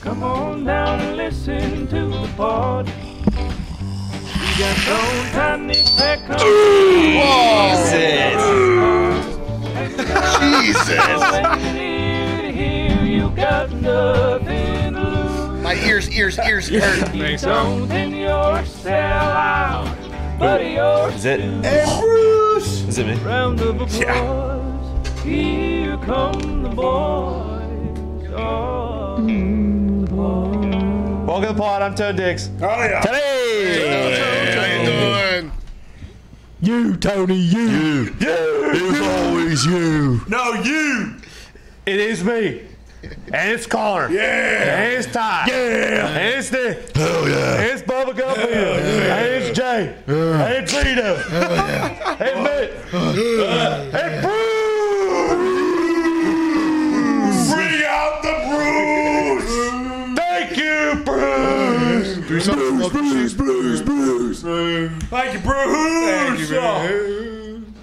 Come on down and listen to the party. We got no tiny peck of Jesus. You got nothing to lose. My ears, ears, ears hurt. You don't think you're a sellout, but Is it? still Bruce! Is it me? round of applause. Here come the boys. Oh, the boys. Welcome to the pod. I'm Toad Digs. Oh, yeah. Hey! You, Tony, you. You. You. It was always you. No, you. It is me. And it's Connor. Yeah. And it's Ty. Yeah. And it's Nick. Hell yeah. And it's Bubba Gumby. And it's Jay. Yeah. And it's Vito. And Mitt. And Bruce. Bruce. Bruce, Bruce, Bruce, Bruce, Bruce. Thank you, Bruce. Thank you, man.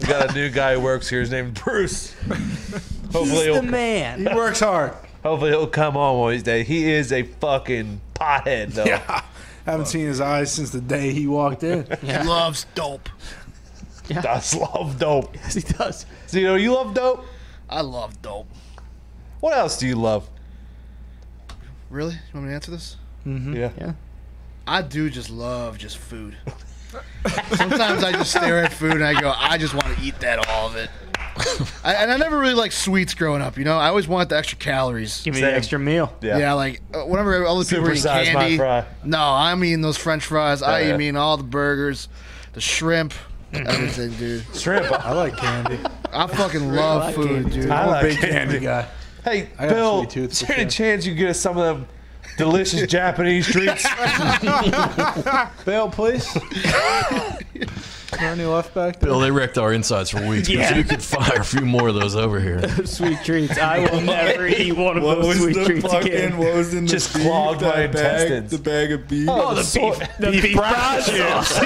We got a new guy who works here. His name's Bruce. Hopefully, he'll, man. He works hard. hopefully he'll come on one of these days. He is a fucking pothead, though. Yeah. Haven't seen his eyes since the day he walked in. He loves dope. Does love dope. Yes, he does. So, you know, you love dope. I love dope. What else do you love? Really? You want me to answer this? Yeah. Yeah. I do just love just food. Sometimes I just stare at food and I go, I just want to eat that all of it. I, and I never really liked sweets growing up, you know. I always wanted the extra calories. Give me Same. the extra meal. Yeah. Yeah, like uh, whenever the people were eating Supersize my candy. fry. No, I'm eating those French fries. I yeah. am eating all the burgers, the shrimp, everything, dude. Shrimp. I like candy. I fucking love like food, candy, dude. I I'm a like big candy. candy guy. Hey, I got a Bill, sweet tooth is for there any sure. chance you get us some of them delicious Japanese treats? Bill, please. Is there left back there? Bill, they wrecked our insides for weeks. Yeah. But you could fire a few more of those over here. Sweet treats. I will never eat one of those sweet treats again. what was in Just clogged my intestines. The bag of beef. Oh, the beef, the beef, brown chips.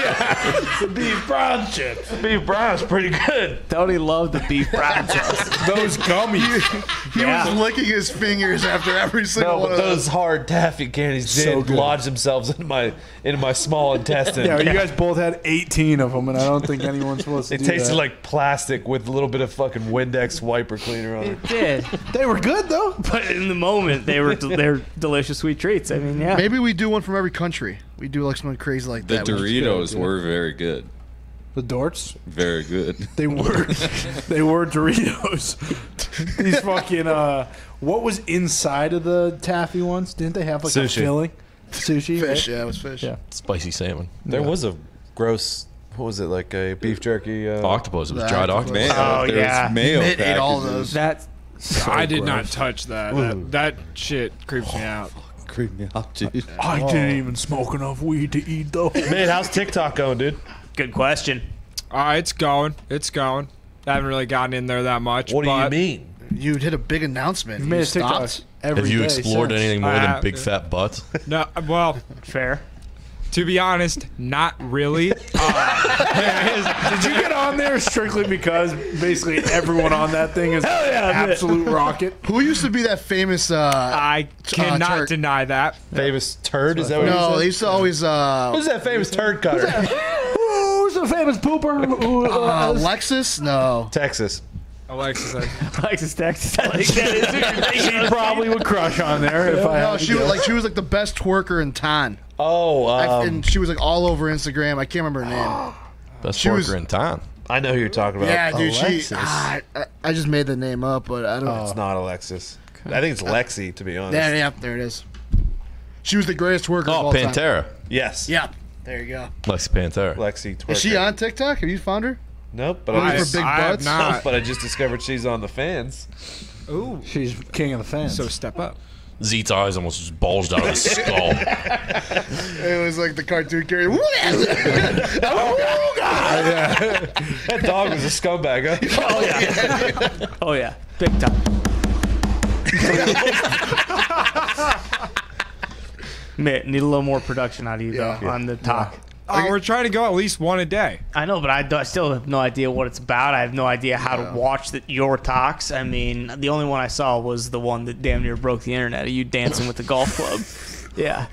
the beef brown chips. beef brown's pretty good. Tony loved the beef brown chips. Those gummies. He Yeah. was licking his fingers after every single No, one but of those those. hard taffy candies did So good. lodge themselves into my into my small intestine. Yeah, you guys both had 18 of them, and I don't think anyone's supposed to it do tasted that. like plastic with a little bit of fucking Windex wiper cleaner on it. It did, They were good, though. but in the moment they were they're delicious sweet treats. I mean, yeah. Maybe we do one from every country. We do like something crazy like The that. which is Doritos were very good. The Dorts. Very good. They were. they were Doritos. These fucking. uh What was inside of the taffy ones? Didn't they have like Sushi. a filling? Sushi. fish. right? Yeah, it was fish. Yeah. Spicy salmon. There was a gross. What was it like a beef jerky? Uh, Octopus. It was The dried octopus. octopus. Man, Oh, there's yeah. mayo Mitt ate all of packages. those. That's I did not touch that. That, that shit creeps me out. Creep me out, dude. I didn't even smoke enough weed to eat those. Man, how's TikTok going, dude? good question. Uh, it's going. It's going. I haven't really gotten in there that much. What do you mean? You did a big announcement. You You, a TikTok stopped. every Have you day explored since. anything more I than have- big fat butts? No, well, Fair. To be honest, not really. Did you get on there strictly because basically everyone on that thing is absolute rocket? Who used to be that famous? uh I cannot Turk. deny that. Famous turd? Is that what No, you they said? used to always. uh Who's that famous turd cutter? Who's the famous pooper? Who, uh, uh, Lexus? No. Texas. Alexis, I- Alexis Texas. I think that is who you're thinking of. probably would crush on there if I No, had to she was guess. like she was like the best twerker in town, Oh, I- um, and she was like all over Instagram. I can't remember her name. Best She was- worker in town. I know who you're talking about. yeah, dude, Alexis. she. Ah, I, I just made the name up, but I don't. know. It's not Alexis. I think it's Lexi, to be honest. yeah, yeah, there it is. She was the greatest twerker of Oh, all time. Pantera. Yes. Yeah, there you go. Lexi Pantera. Lexi twerker. Is she on TikTok? Have you found her? Nope, but Only I, for just, big I have butts? not. but I just discovered she's on the fans. Ooh, She's king of the fans. so step up. Zeet's eyes almost just bulged out of his skull. It was like the cartoon character. Oh God! That dog was a scumbag, huh? Oh yeah. oh yeah. Big time. Mitt, need a little more production out of you though on the talk. Oh, we're trying to go at least one a day. I know, but I, do- I still have no idea what it's about. I have no idea how to watch the, your talks. I mean, the only one I saw was the one that damn near broke the internet. Of you dancing with the golf club. Yeah.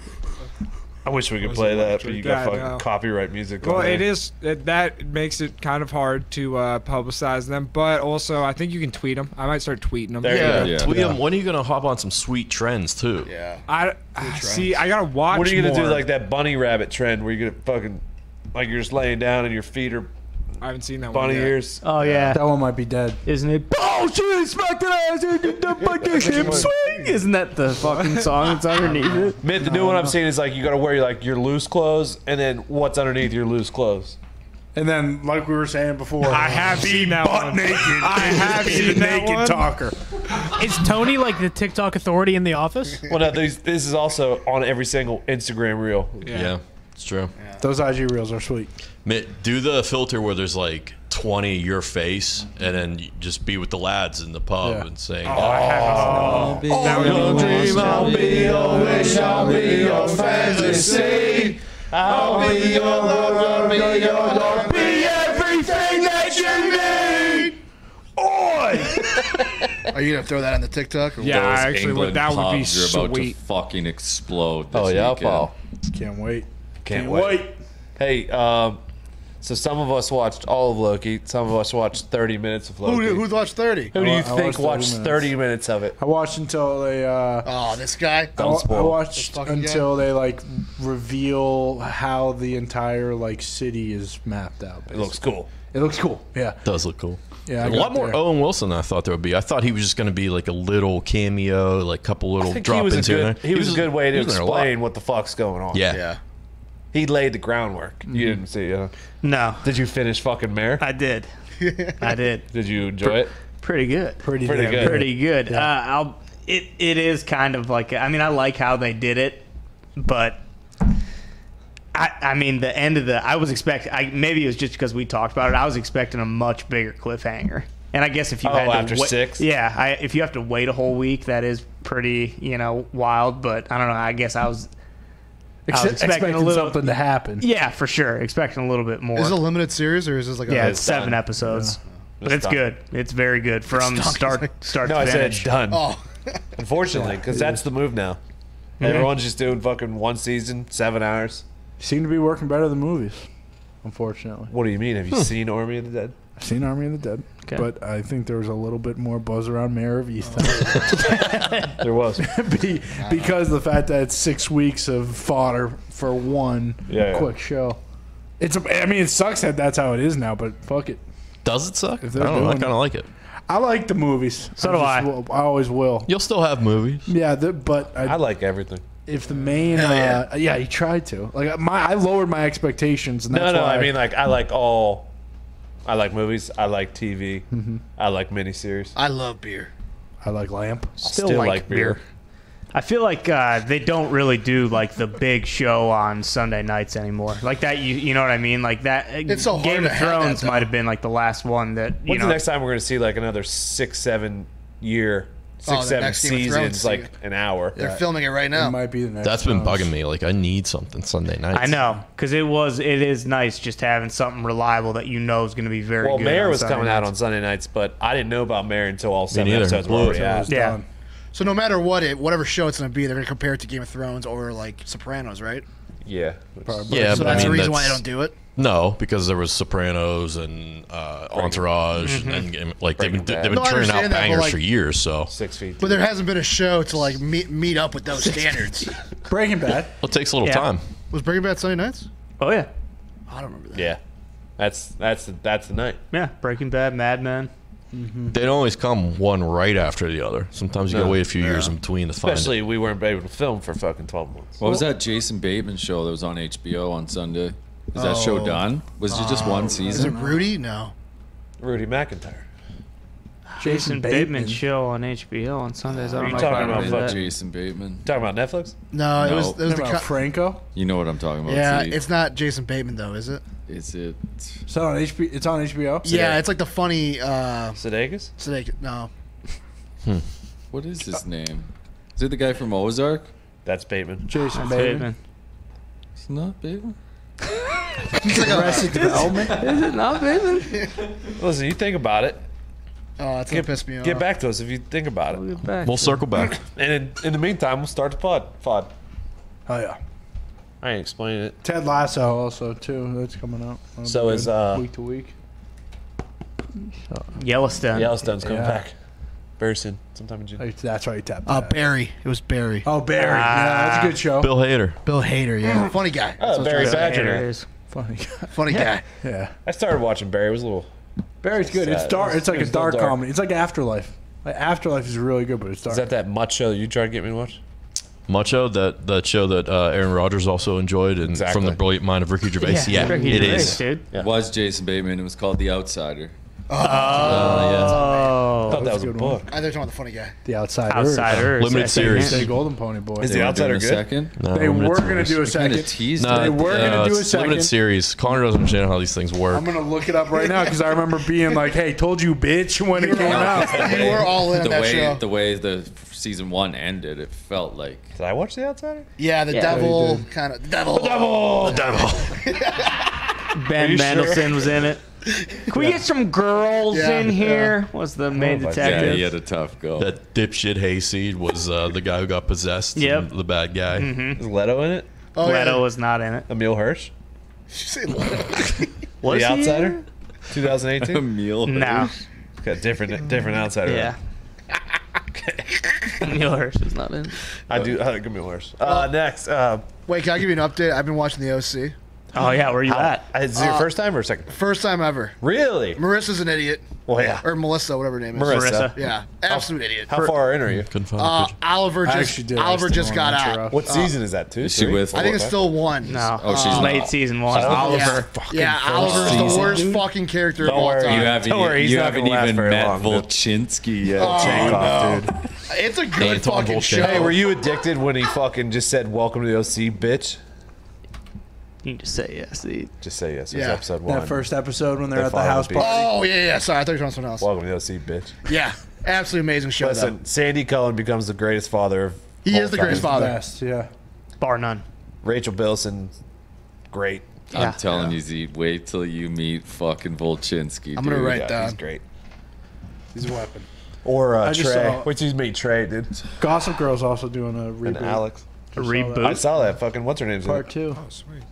I wish we could play that, but you got fucking know. copyright music. Well, on it there. is that makes it kind of hard to uh, publicize them, but also I think you can tweet them. I might start tweeting them. There you Yeah, tweet Yeah. tweet 'em. When are you gonna hop on some sweet trends too? Yeah. I, I see. I gotta watch. What are you gonna do more. like that bunny rabbit trend where you're gonna fucking like you're just laying down and your feet are I haven't seen that bunny one yet. ears? Oh yeah. That one might be dead. Isn't it? Oh shit! Smack that ass and get the fucking hip swing. Isn't that the fucking song that's underneath it? Mitt, the new one I'm seeing is like you gotta wear like your loose clothes and then what's underneath your loose clothes. And then, like we were saying before, I have seen that butt one. naked. I have seen the that naked one. talker. Is Tony like the TikTok authority in the office? Well, no, these, this is also on every single Instagram reel. Yeah, it's true. Those IG reels are sweet. Mitt, do the filter where there's like 20 your face, and then just be with the lads in the pub Yeah. and saying, oh, I'll oh. be your wish, I'll be your fantasy. I'll be your lover, be your love, be everything that you need. Are you gonna throw that on the TikTok? Or Yeah, Those I actually would. England That would be pubs are about to sweet. fucking explode. This Oh yeah, weekend. Paul. Can't wait. Can't wait. Hey, um, so some of us watched all of Loki. Some of us watched 30 minutes of Loki. Who, who's watched 30? Who do you I think watched 30 watched minutes. 30 minutes of it? I watched until they. Uh, Oh, this guy. I, Don't wa- I spoil. watched fucking until they like reveal how the entire like city is mapped out. It looks cool. It looks cool. Yeah. does look cool. Yeah. I a got lot more there. Owen Wilson than I thought there would be. I thought he was just going to be like a little cameo, like a couple little I think drop he was a ins here good. and there. He was a good way to he was there a lot. explain what the fuck's going on. Yeah. Yeah. He laid the groundwork. You didn't see, huh? No, Did you finish fucking Mare? I did. I did. Did you enjoy it? Pretty good. Pretty, Pretty damn good. Pretty good. Uh, I'll. It it is kind of like. I mean, I like how they did it, but. I, I mean the end of the I was expecting I maybe it was just because we talked about it I was expecting a much bigger cliffhanger and I guess if you Oh, had to after wait- six? yeah I, if you have to wait a whole week that is pretty you know wild but I don't know I guess I was Ex- expecting expecting, a little- something to happen. yeah for sure expecting a little bit more Is it a limited series or is this like yeah it's seven done. episodes but It's it's good it's very good from done. start start No, to I said it's done. Oh, Unfortunately, because that's the move now. Everyone's just doing fucking one season, seven hours. Seem to be working better than movies. Unfortunately, What do you mean? Have you hmm. seen Army of the Dead? I've seen Army of the Dead, Okay. but I think there was a little bit more buzz around Mare of Easttown There was. Be- because the fact that it's six weeks of fodder for one Yeah, yeah. quick show. It's. a- I mean, it sucks that that's how it is now, but fuck it. Does it suck? I don't know. I kind of like it. I like the movies. So do I. just will- I always will. You'll still have movies. Yeah, the, but I, I like everything. if the main, Hell yeah. uh, yeah, he tried to. Like my, I lowered my expectations, and that's No, no, why I mean like I like all. I like movies. I like TV. I like miniseries. I love beer. I like Lamp. still, Still like, like beer. beer. I feel like uh, they don't really do like the big show on Sunday nights anymore. Like that, you you know what I mean? Like that. It's so Game of Thrones might have been like the last one that you When's know. the next time we're gonna see like another six, seven year, six, Oh, the seven next Game seasons, like season. an hour? They're filming it right It now. might be the next. That's been bugging me. Like I need something Sunday night. I know because it was it is nice just having something reliable that you know is going to be very Well, good. Mare was Sunday coming out on Sunday nights, but I didn't know about Mare until all seven episodes were Blew already So out. Yeah. done. So no matter what it, whatever show it's gonna be, they're gonna compare it to Game of Thrones or like Sopranos, right? Yeah. Yeah, So but I that's mean, the reason why they don't do it. No, because there was Sopranos and uh, Entourage, and, and like they've been, they've been No, turning out understand that, bangers like- for years. So Six feet. But there hasn't been a show to like meet meet up with those standards. Breaking Bad. Well, it takes a little Yeah. time. Was Breaking Bad Sunday nights? Oh yeah, I don't remember that. yeah. That's that's that's the night. yeah. Breaking Bad, Mad Men. They don't always come one right after the other. Sometimes you gotta wait a few years in between to find it. Especially we weren't able to film for fucking twelve months. What was that Jason Bateman show that was on HBO on Sunday? Is that show Oh. done? Was it just one season? Is it season? Rudy? No. Rudy McIntyre. Jason Bateman show on HBO on Sundays. I don't you know talking if I about remember that. Jason Bateman. Talking about Netflix? No, it No. was it was the about co- Franco? You know what I'm talking about. yeah. Steve. It's not Jason Bateman though, is it? Is it? Is that on HBO? It's on HBO. Yeah, it's like the funny. uh Sudeikis? Sudeikis- No, What is his name? Is it the guy from Ozark? That's Bateman. Jason That's Bateman. Bateman. It's not Bateman. He's like Arrested Development. Is it not, baby? Listen, you think about it. Oh, that's gonna piss me off. Get back to us if you think about it. Get back. We'll circle back. And in, in the meantime, we'll start the pod. Pod. Oh yeah. I ain't explaining it. Ted Lasso also too. That's coming out. That'll So be is, good. uh, week to week. Yellowstone. Yellowstone's coming Yeah. back very soon, sometime in June. Hey, That's right, you tapped. Uh, that. Barry. It was Barry. Oh Barry. yeah, that's a good show. Bill Hader. Bill Hader. Yeah, funny guy. Oh, Barry There it Badger. is. Funny. Funny guy. yeah. I started watching Barry. It was a little. Barry's good. It's sad. dark. It's like a It's a dark, dark. comedy. It's like Afterlife. Like Afterlife is really good, but it's dark. Is that that much show that you tried to get me to watch? Macho, that that show that uh, Aaron Rodgers also enjoyed, and Exactly. from the brilliant mind of Ricky Gervais. Yeah, Ricky it Gervais, is. dude. It was Jason Bateman. It was called The Outsider. Oh, Oh, I thought that was a a good one. book. I thought you were talking about the funny guy. the Outsider. Outsiders. Limited I series. Say Golden Pony Boy. Is They the Outsider good? second. No, they were gonna do a Kind second. of teased No. They were gonna uh, do a it's limited series. Connor doesn't understand how these things work. I'm gonna look it up right now because I remember being like, "Hey, told you, bitch," when it came out. You were all in The that way show. the way the season one ended, it felt like Did I watch The Outsider? yeah, the Yeah, devil you kind of devil. Ben you sure? Mendelsohn was in it. Can we get some girls Yeah, in here? Was the main my God. yeah, he had a tough go. that dipshit Hayseed was uh, the guy who got possessed. Yep. and The bad guy. Is Leto in it? Oh, Leto yeah. was not in it. Emile Hirsch? Did you say Leto? Was the he? Outsider? 2018? Emil. No. Got different different Outsider. Yeah. Neil Hirsch is not in. I do. I like Emile Hirsch. Uh, next. Uh, Wait, can I give you an update? I've been watching the OC. Oh yeah, where are you at? is it your Uh, first time or second? First time ever. Really? Marissa's an idiot, Well, yeah. or Melissa, whatever her name is. Marissa. Marissa. Yeah, absolute idiot. How far in are you? Couldn't find Uh, picture. Oliver I just did. I Oliver just just got wanna out. interrupt. What season is that? Two? Is she with- I think it's still one. No. Oh, she's late season one. Oliver. Yeah, Oliver's the season, worst fucking character Don't of all worry. time. You haven't, Don't worry, he's you not haven't gonna last even very met long, dude. Volchinsky yet. Oh, no. dude. It's a good Anton fucking Volchenkov. show. Hey, were you addicted when he fucking just said "Welcome to the OC, bitch"? You can just say yes. The, Just say yes. It was Yeah. episode one. That first episode when they're Their at the father house would be- party. Oh yeah, yeah. Sorry, I thought you were talking something else. Welcome to the OC, bitch. Yeah, absolutely amazing show. Listen, Sandy Cullen becomes the greatest father of He all is the time. greatest father. Best, yeah. bar none. Rachel Bilson, great. I'm Yeah. telling you, Z, wait till you meet fucking Volchinsky. I'm gonna dude. write Yeah, down. he's great. He's a weapon. Or uh, I just Trey. saw- Which he's meet Trey, dude. Gossip Girl's also doing a reboot. And reboot. Alex. A Just saw that. reboot. I saw that. Fucking what's her name's in Part it? two. Oh, sweet.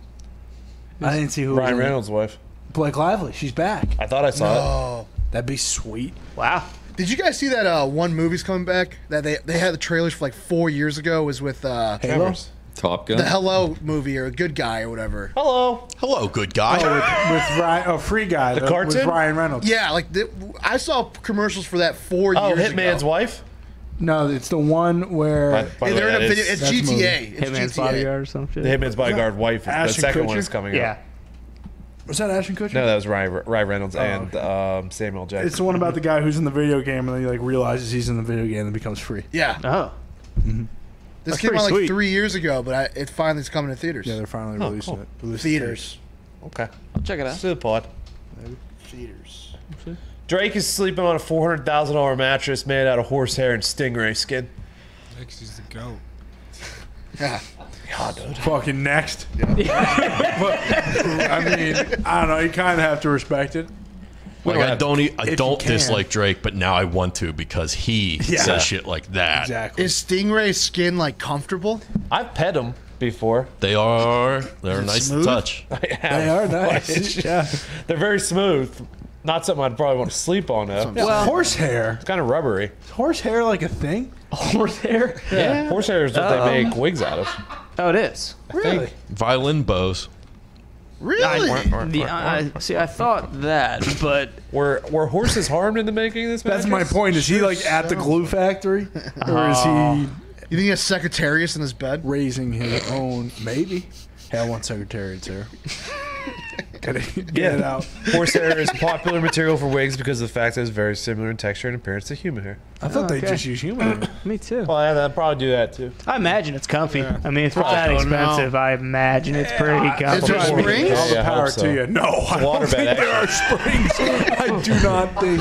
I didn't see who. Ryan was in it. Reynolds' wife. Blake Lively. She's back. I thought I saw it. Oh, That'd be sweet. Wow. did you guys see that uh, one movie's coming back that they they had the trailers for like four years ago? It was with uh, Halo. Tremors. Top Gun. the Hello movie or Good Guy or whatever. Hello. Hello, good guy. Oh, with, with Ryan, oh, Free Guy, the, with cartoon? Ryan Reynolds. Yeah, like the, I saw commercials for that four Oh, years ago. Oh Hitman's ago. wife. No, it's the one where By- by Hey, the they're way, in a that video. is- It's that's a movie. GTA. It's Hitman's GTA. bodyguard or some shit. the Hitman's bodyguard wife. The Ashton second one Kutcher? is coming. Yeah. Up. was that Ashton Kutcher? No, that was Ryan, Ryan Reynolds and um, Samuel Jackson. It's the one about the guy who's in the video game and then he like realizes he's in the video game and becomes free. Yeah, Oh. this That's came pretty out like sweet. three years ago, but I, it finally is coming to theaters. Yeah, they're finally Oh, releasing cool. it. Releasing theaters. okay. I'll check it out. do the pod. Theaters. Drake is sleeping on a four hundred thousand dollar mattress made out of horsehair and stingray skin. Next is the goat. Yeah. Fucking next. But, I mean, I don't know. You kind of have to respect it. like I don't, e- I if you don't can. dislike Drake, but now I want to because he Yeah. says shit like that. Exactly. Is Stingray's skin like comfortable? I've pet them before. They are, they're nice smooth? to touch. I have. They are nice. yeah. They're very smooth. Not something I'd probably want to sleep on though. yeah. Well- horsehair. It's kind of rubbery. Is horsehair like a thing? Horsehair? Yeah. Horsehair is what Um, they make wigs out of. Oh, it is. Really? Violin bows. Really? The, I, see, I thought that, but Were were horses harmed in the making of this? That's my mattress? point. Is he like at the glue factory, or is he You think he has Secretariat's in his bed? raising his own? Maybe. Hey, I want secretariats here. Get it, get Yeah. it out. Horsehair is popular material for wigs because of the fact that it's very similar in texture and appearance to human hair. I thought they okay. just use human. hair. me too. Well, yeah, I'd probably do that too. I imagine it's comfy. I mean, it's not that don't know. expensive. I imagine it's pretty Is comfy. there springs? All the Yeah, power hope so. to you. No, I don't think bed there are springs. I do not think.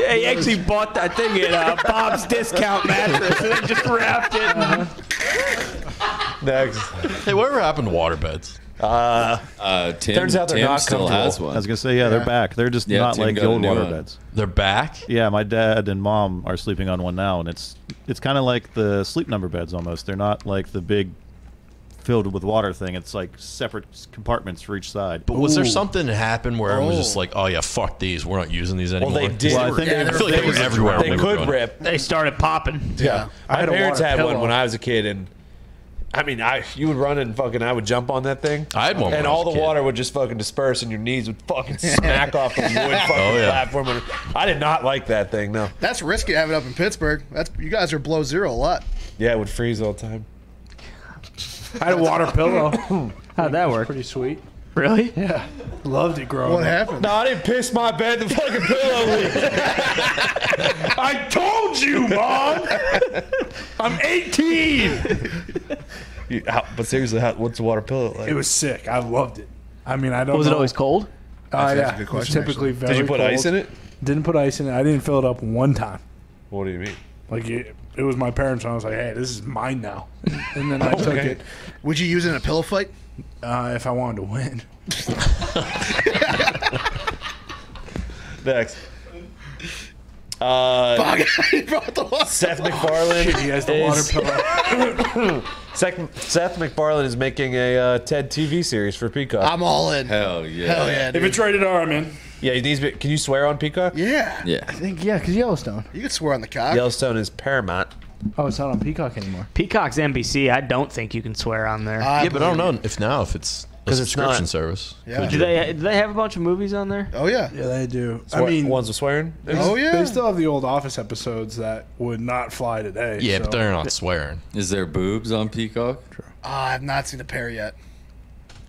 Yeah, he actually bought that thing at uh, Bob's Discount Mattress and just wrapped it. in- Next. Hey, whatever happened to waterbeds? Uh, Uh, Tim, Turns out they're Tim not still comfortable. has I was gonna say, yeah, Yeah. they're back. They're just Yeah, not Tim like got the a old new water one. beds. They're back. Yeah, my dad and mom are sleeping on one now, and it's it's kind of like the sleep number beds almost. They're not like the big filled with water thing. It's like separate compartments for each side. But was there Ooh. something that happened where it was just Oh. like, oh yeah, fuck these, we're not using these anymore." Well, they did. Well, I think Yeah, they- I feel like they were everywhere. they when we were could growing rip. They started popping. Yeah, I my had a parents water had one pillow. when I was a kid, and I mean, I you would run and fucking I would jump on that thing. I had one and all the kid. water would just fucking disperse, and your knees would fucking smack off the wood oh, fucking Oh, yeah. platform. I did not like that thing. No, That's risky having it up in Pittsburgh. That's you guys are below zero a lot. yeah, it would freeze all the time. I had a water pillow. How'd that work? Pretty sweet. Really? Yeah, loved it growing What up. happened? No, I didn't piss my bed. The fucking pillow leaked. I told you, mom. I'm 18. You- how- but seriously, how, what's a water pillow like? It was sick. I loved it. I mean, I don't. Was it know- always cold? Uh, That's- that's yeah, a good it was question, typically actually. very. Did you put cold. ice in it? Didn't put ice in it. I didn't fill it up one time. What do you mean? Like it, it was my parents, and I was like, "Hey, this is mine now." And then I took Okay. it Would you use it in a pillow fight? Uh, if I wanted to win. Next. Uh, Fuck, he brought the water. Seth MacFarlane. He has the water is- pillow. Seth, Seth MacFarlane is making a uh, TED TV series for Peacock. I'm all in. Hell yeah. Hell yeah, If dude. it's rated R, I'm in. yeah, he needs. to be- Can you swear on Peacock? Yeah. Yeah. I think yeah, because Yellowstone. You could swear on the cock. Yellowstone is Paramount. Oh, it's not on Peacock anymore. Peacock's NBC. I don't think you can swear on there. I Yeah, but I don't believe know if now if it's a 'Cause it's subscription not- service. Yeah. Could do you? they do they have a bunch of movies on there? Oh yeah. Yeah, they do. Swear- I mean, ones with swearing. Oh yeah. they still have the old Office episodes that would not fly today. Yeah, so- but they're not swearing. Is there boobs on Peacock? Ah, I've not seen a pair yet.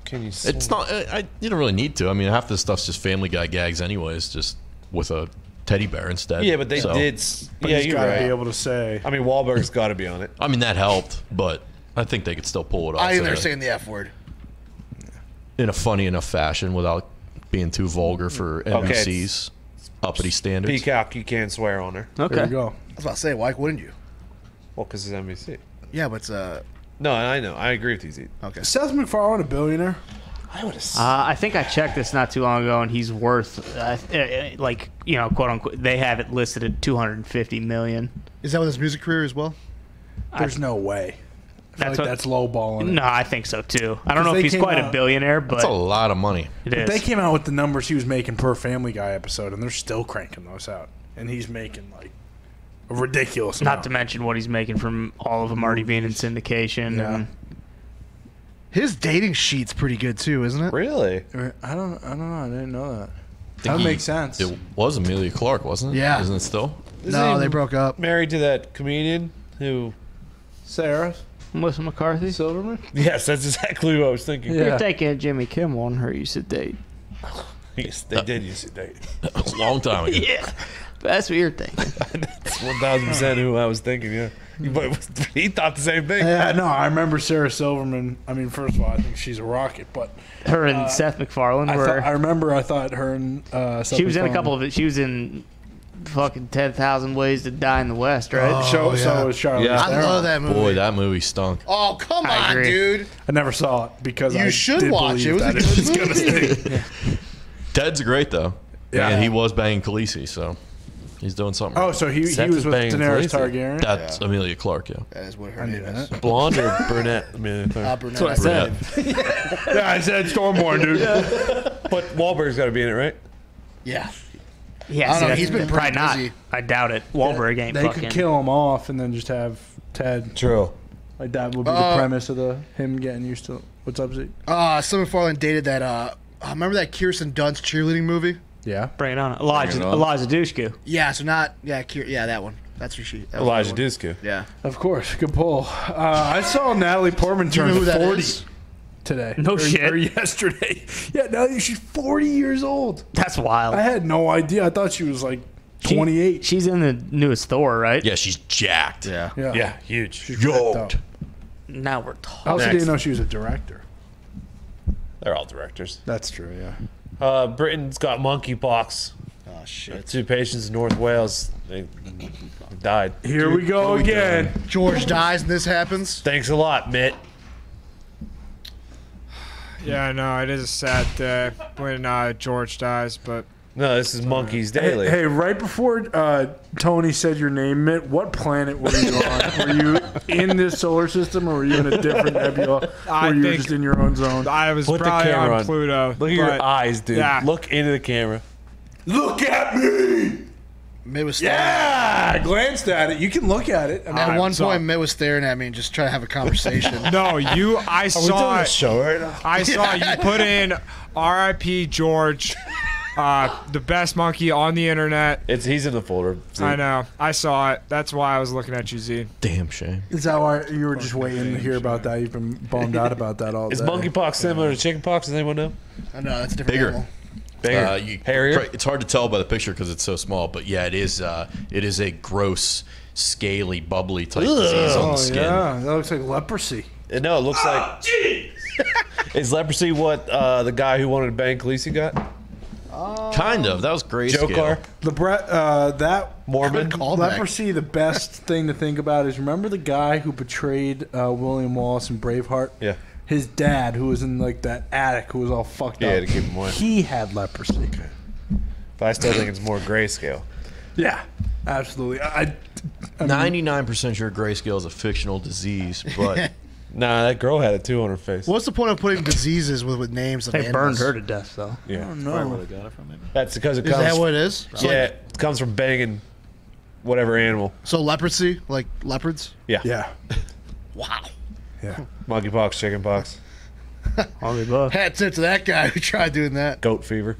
Can you? It's not. I, I you don't really need to. I mean, half this stuff's just Family Guy gags, anyways. Just with a teddy bear instead. Yeah, but they So, did. But yeah, you're got to right. be able to say. I mean, Wahlberg's got to be on it. I mean, that helped, but I think they could still pull it off I think they're saying the F word. in a funny enough fashion without being too vulgar for NBC's uppity standards. Peacock, you can't swear on her. There Okay. you go. I was about to say, why wouldn't you? Well, because it's NBC. Yeah, but it's uh, No, I know. I agree with you. Z. okay. Seth MacFarlane, a billionaire. I would have. Uh, I think I checked this not too long ago, and he's worth uh, uh, like you know, quote unquote. They have it listed at 250 million. Is that with his music career as well? There's no way. I feel That's like what- that's low balling. No, I think so too. I don't know if he's came quite a billionaire, but That's a lot of money. it is. They came out with the numbers he was making per Family Guy episode, and they're still cranking those out. And he's making like a ridiculous Not amount. to mention what he's making from all of them already being in syndication. Yeah. And His dating sheet's pretty good too, isn't it? Really? I don't. I don't know. I didn't know that. That he- makes sense. It was Emilia Clarke, wasn't it? Yeah. Isn't it still? No, they broke up. Married to that comedian who? Sarah Melissa McCarthy. Silverman. Yes, that's exactly what I was thinking. Yeah. You're taking Jimmy Kimmel on her used to date. Yes, they did used to date. a long time ago. Yeah, that's what you're thinking. That's one thousand percent who I was thinking. Yeah, but he thought the same thing. Yeah, no, I remember Sarah Silverman. I mean, first of all, I think she's a rocket, but Her and Seth MacFarlane I, were. thought, I remember I thought her and uh, Seth she was in a couple of it. She was in fucking ten thousand ways to die in the West, right? Show, Oh, yeah. So was Charlie. Yeah. I love that movie. Boy, that movie stunk. Oh come I on, agree. dude. I never saw it because You I should did watch it. It believe was a that good was gonna movie. stink. Ted's great though. Yeah. and he was banging Khaleesi, so he's doing something. Oh, right. so he, he Seth was was with Daenerys Targaryen. That's Emilia Clarke, yeah. That is what her I name is. that. Blonde or brunette? I mean, Uh, brunette. what I said. Yeah, I said Stormborn, dude. but Wahlberg's got to be in it, right? Yeah. Yeah, I don't see, know, he's been probably pretty not. busy. I doubt it. Wahlberg ain't They fucking. could kill him off and then just have Ted. True. Like that would be the Uh, premise of the him getting used to. What's up, Z? Uh, Seth MacFarlane dated that. Uh, uh, remember that Kirsten Dunst cheerleading movie? Yeah. Bring it on. Eliza, Bring it on. Eliza Dushku. Yeah. So not yeah. Kier, yeah, that one. That's who she. that was Eliza the one. Dushku. Yeah. Of course, good pull. Uh, I saw Natalie Portman Do you know turn 40 today. No or, shit. Or yesterday. Yeah, now she's 40 years old. That's wild. I had no idea. I thought she was like She- 28. she's in the newest Thor, right? Yeah, she's jacked. Yeah. yeah. Yeah, huge. She's ripped. Now we're I talking. also Next. didn't know she was a director. They're all directors. That's true, yeah. Uh, Britain's got monkeypox. Oh shit. Two patients in North Wales. They died. Here we go again. George dies and this happens. Thanks a lot, Mitt. Yeah, no, it is a sad day when uh, George dies, but No, this is Monkeys Daily. hey, right before uh, Tony said your name, Mitt, what planet were you on? were you in this solar system, or were you in a different nebula? I or you were think- just in your own zone? I was Put the probably camera on, on. Pluto. Look at your but- eyes, dude. Yeah. Look into the camera. Look at me! Mitt was staring. Yeah, I glanced at it. You can look at it. I mean, At I one saw point, Mitt was staring at me and just trying to have a conversation. No, you. I Are we saw. doing a it. show right now? I saw you put in R.I.P. George, uh, the best monkey on the internet. It's he's in the folder. See? I know. I saw it. That's why I was looking at you, Z. Damn shame. Is that why you were just waiting to hear about that? You've been bummed out about that all Is day. monkeypox similar to chickenpox? Does anyone know? I know that's a different Bigger. animal. Bigger, Uh, you, hairier. It's hard to tell by the picture because it's so small, but yeah, it is. Uh, it is a gross, scaly, bubbly type disease on Oh the skin. yeah, that looks like leprosy. Uh, No, it looks like. is leprosy what uh, the guy who wanted to bang Khaleesi got? Kind of. That was grayscale. Joe Carr, The bre- uh, that Mormont. Callback. leprosy. The best thing to think about is remember the guy who betrayed uh, William Wallace in Braveheart. Yeah. His dad, who was in like that attic, who was all fucked Yeah, up. to keep him away. He had leprosy. But I still think it's more grayscale. Yeah, absolutely. I, I mean, Ninety-nine percent sure grayscale is a fictional disease, but Nah, that girl had it too on her face. What's the point of putting diseases with, with names of They animals? burned her to death, though. Yeah, no. that's because it Is comes. Is that what it is? So, yeah, like- it comes from banging whatever animal. so leprosy, like leopards. Yeah, Yeah, Wow. yeah. monkeypox, chickenpox, All the above. Hats tip to that guy who tried doing that. goat fever,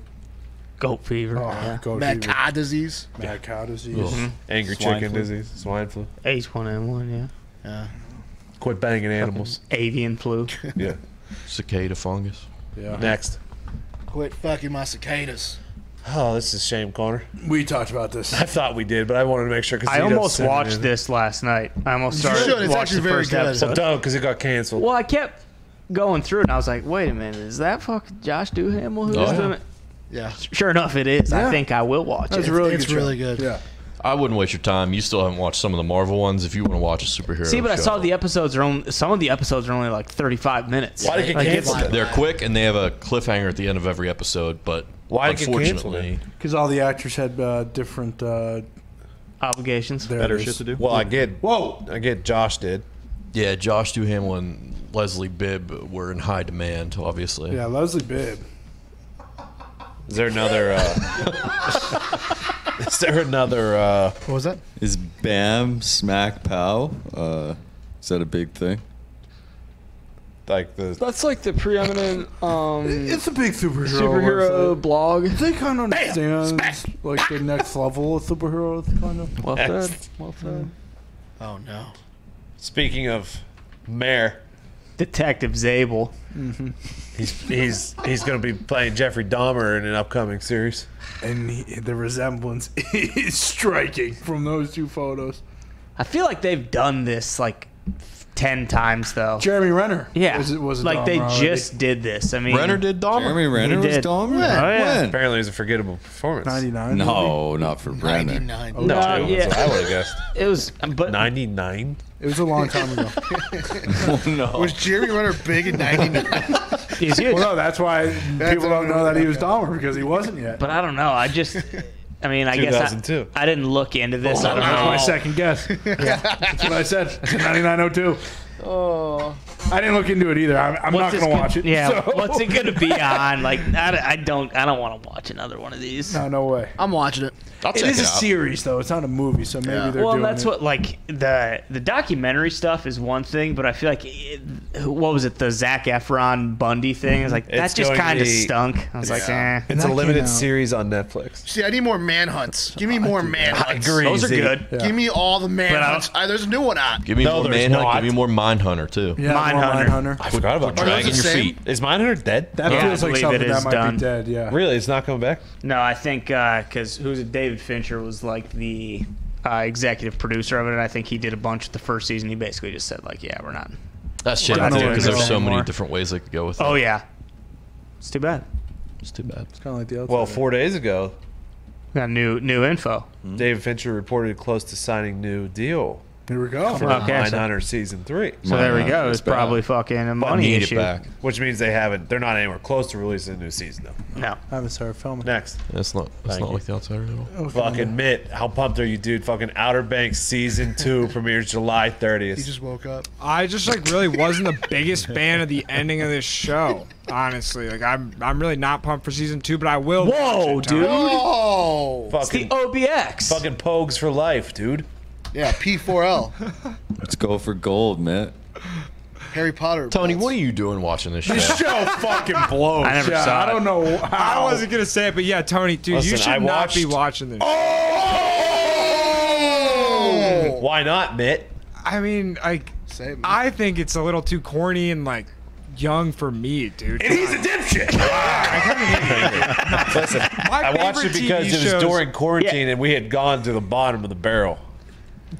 Goat fever. Oh, yeah. goat Mad fever. cow disease. Mad cow disease. Ugh. angry Swine chicken flu. disease, swine flu. H1N1, yeah. Yeah. Quit banging animals. Avian flu. yeah. cicada fungus. Yeah. Next. Quit fucking my cicadas. Oh, this is a shame, Connor. We talked about this. I thought we did, but I wanted to make sure. Cause I almost watched this last night. I almost You started should. It's watched actually the very first good. Well, episode. don't, because it got canceled. Well, I kept going through and I was like, "Wait a minute, is that fucking Josh Duhamel who's Oh, yeah. doing it?" Yeah. Sure enough, it is. Yeah. I think I will watch That's it. really it's good. really show. good. Yeah. I wouldn't waste your time. You still haven't watched some of the Marvel ones. If you want to watch a superhero, See, but I saw the episodes are only some of the episodes are only like 35 minutes. Why did it get Like, canceled? it's- They're quick and they have a cliffhanger at the end of every episode. But Why did it get canceled unfortunately, Because all the actors had uh, different. Uh, Obligations. there Better it is. shit to do. Well, I get. Whoa. I get. Josh did. yeah, Josh Duhamel and Leslie Bibb were in high demand. Obviously, Yeah, Leslie Bibb. Is there another? Uh, is there another? Uh, What was that? Is Bam Smack Pow? Uh, is that a big thing? like the That's like the preeminent um, It's a big superhero. superhero website. blog. They kind of understand like the next level of superheroes, kind of. Well Yes. said. Well said. Oh no. Speaking of Mayor, Detective Zabel. Mm-hmm. he's he's he's going to be playing Jeffrey Dahmer in an upcoming series. And he, the resemblance is striking from those two photos. I feel like they've done this like ten times though. Jeremy Renner. Yeah, was, was like Dahmer they already. just did this. I mean, Renner did Dahmer. Jeremy Renner was did. Dahmer? When? Oh, yeah. When? Apparently, it was a forgettable performance. 99. No, not for Brenner. 99. No, Two, yeah. I would have guessed. It was, but Ninety nine. It was a long time ago. No. Was Jeremy Renner big in 99? he's huge. well, no, that's why people don't know that he was Dahmer because he wasn't yet. But I don't know. I just, I mean, I guess I, I didn't look into this. Oh, I don't That's my second guess. That's what I said. I said 9902. Oh. I didn't look into it either. I'm, I'm not going to watch it. Yeah. so- What's it gonna be on? Like, I, I don't, I don't want to watch another one of these. No, no way. I'm watching it. I'll It check is it a out. series, though. It's not a movie, so maybe Yeah. they're well, doing that's it. what like the the documentary stuff is one thing, but I feel like it, what was it the Zac Efron Bundy thing? Is like that It's just going to kind of be- stunk. I was like, eh. It's that a came limited out- series on Netflix. See, I need more manhunts. Give me more manhunts. I agree. Those are Z. good. Give me all the manhunts. Uh, there's a new one out. Give me No, more there's Manhunt. not. Give me more Mindhunter too. yeah, Mindhunter. Mindhunter. I forgot about Are that. those Dragging the your feet. Is Mindhunter dead? That Yeah, I feels like believe something it that is might done. be dead, yeah. Really, it's not coming back. No, I think because who's it? David Fincher was like the uh, executive producer of it, and I think he did a bunch with the first season. He basically just said like, yeah, we're not. That's We're shame not doing because this there's so many anymore. different ways they could go with it. Oh yeah, it's too bad. it's too bad. It's kind of like the Well, outsider. four days ago, Got new new info. David Fincher reported close to signing new deal Here we go. for Okay, so- Mindhunter season three. So there we go. It's back. probably fucking a I money need issue. it back. Which means they haven't. They're not anywhere close to releasing a new season though. No. I haven't started filming. Next, It's not. It's Thank not you. like the outsider at all. fucking Mitt, how pumped are you, dude? Fucking Outer Banks season two premieres July thirtieth. He thirtieth. just woke up. I just like really wasn't the biggest fan of the ending of this show. Honestly, like I'm I'm really not pumped for season two, but I will. Whoa, watch it, Tony. dude. Oh, It's the Fucking OBX. fucking Pogues for life, dude. Yeah, P4L. Let's go for gold, Mitt. Harry Potter. Tony, belts. what are you doing watching this show? This show fucking blows. I never Yeah, saw I don't know I wasn't gonna say it, but yeah, Tony, dude, you should I not be watching this. Oh! Why not, Mitt? I mean, like, Say it. I think it's a little too corny and like young for me, dude. And he's a dipshit. Listen, I watched it because TV it was shows- during quarantine and we had gone to the bottom of the barrel.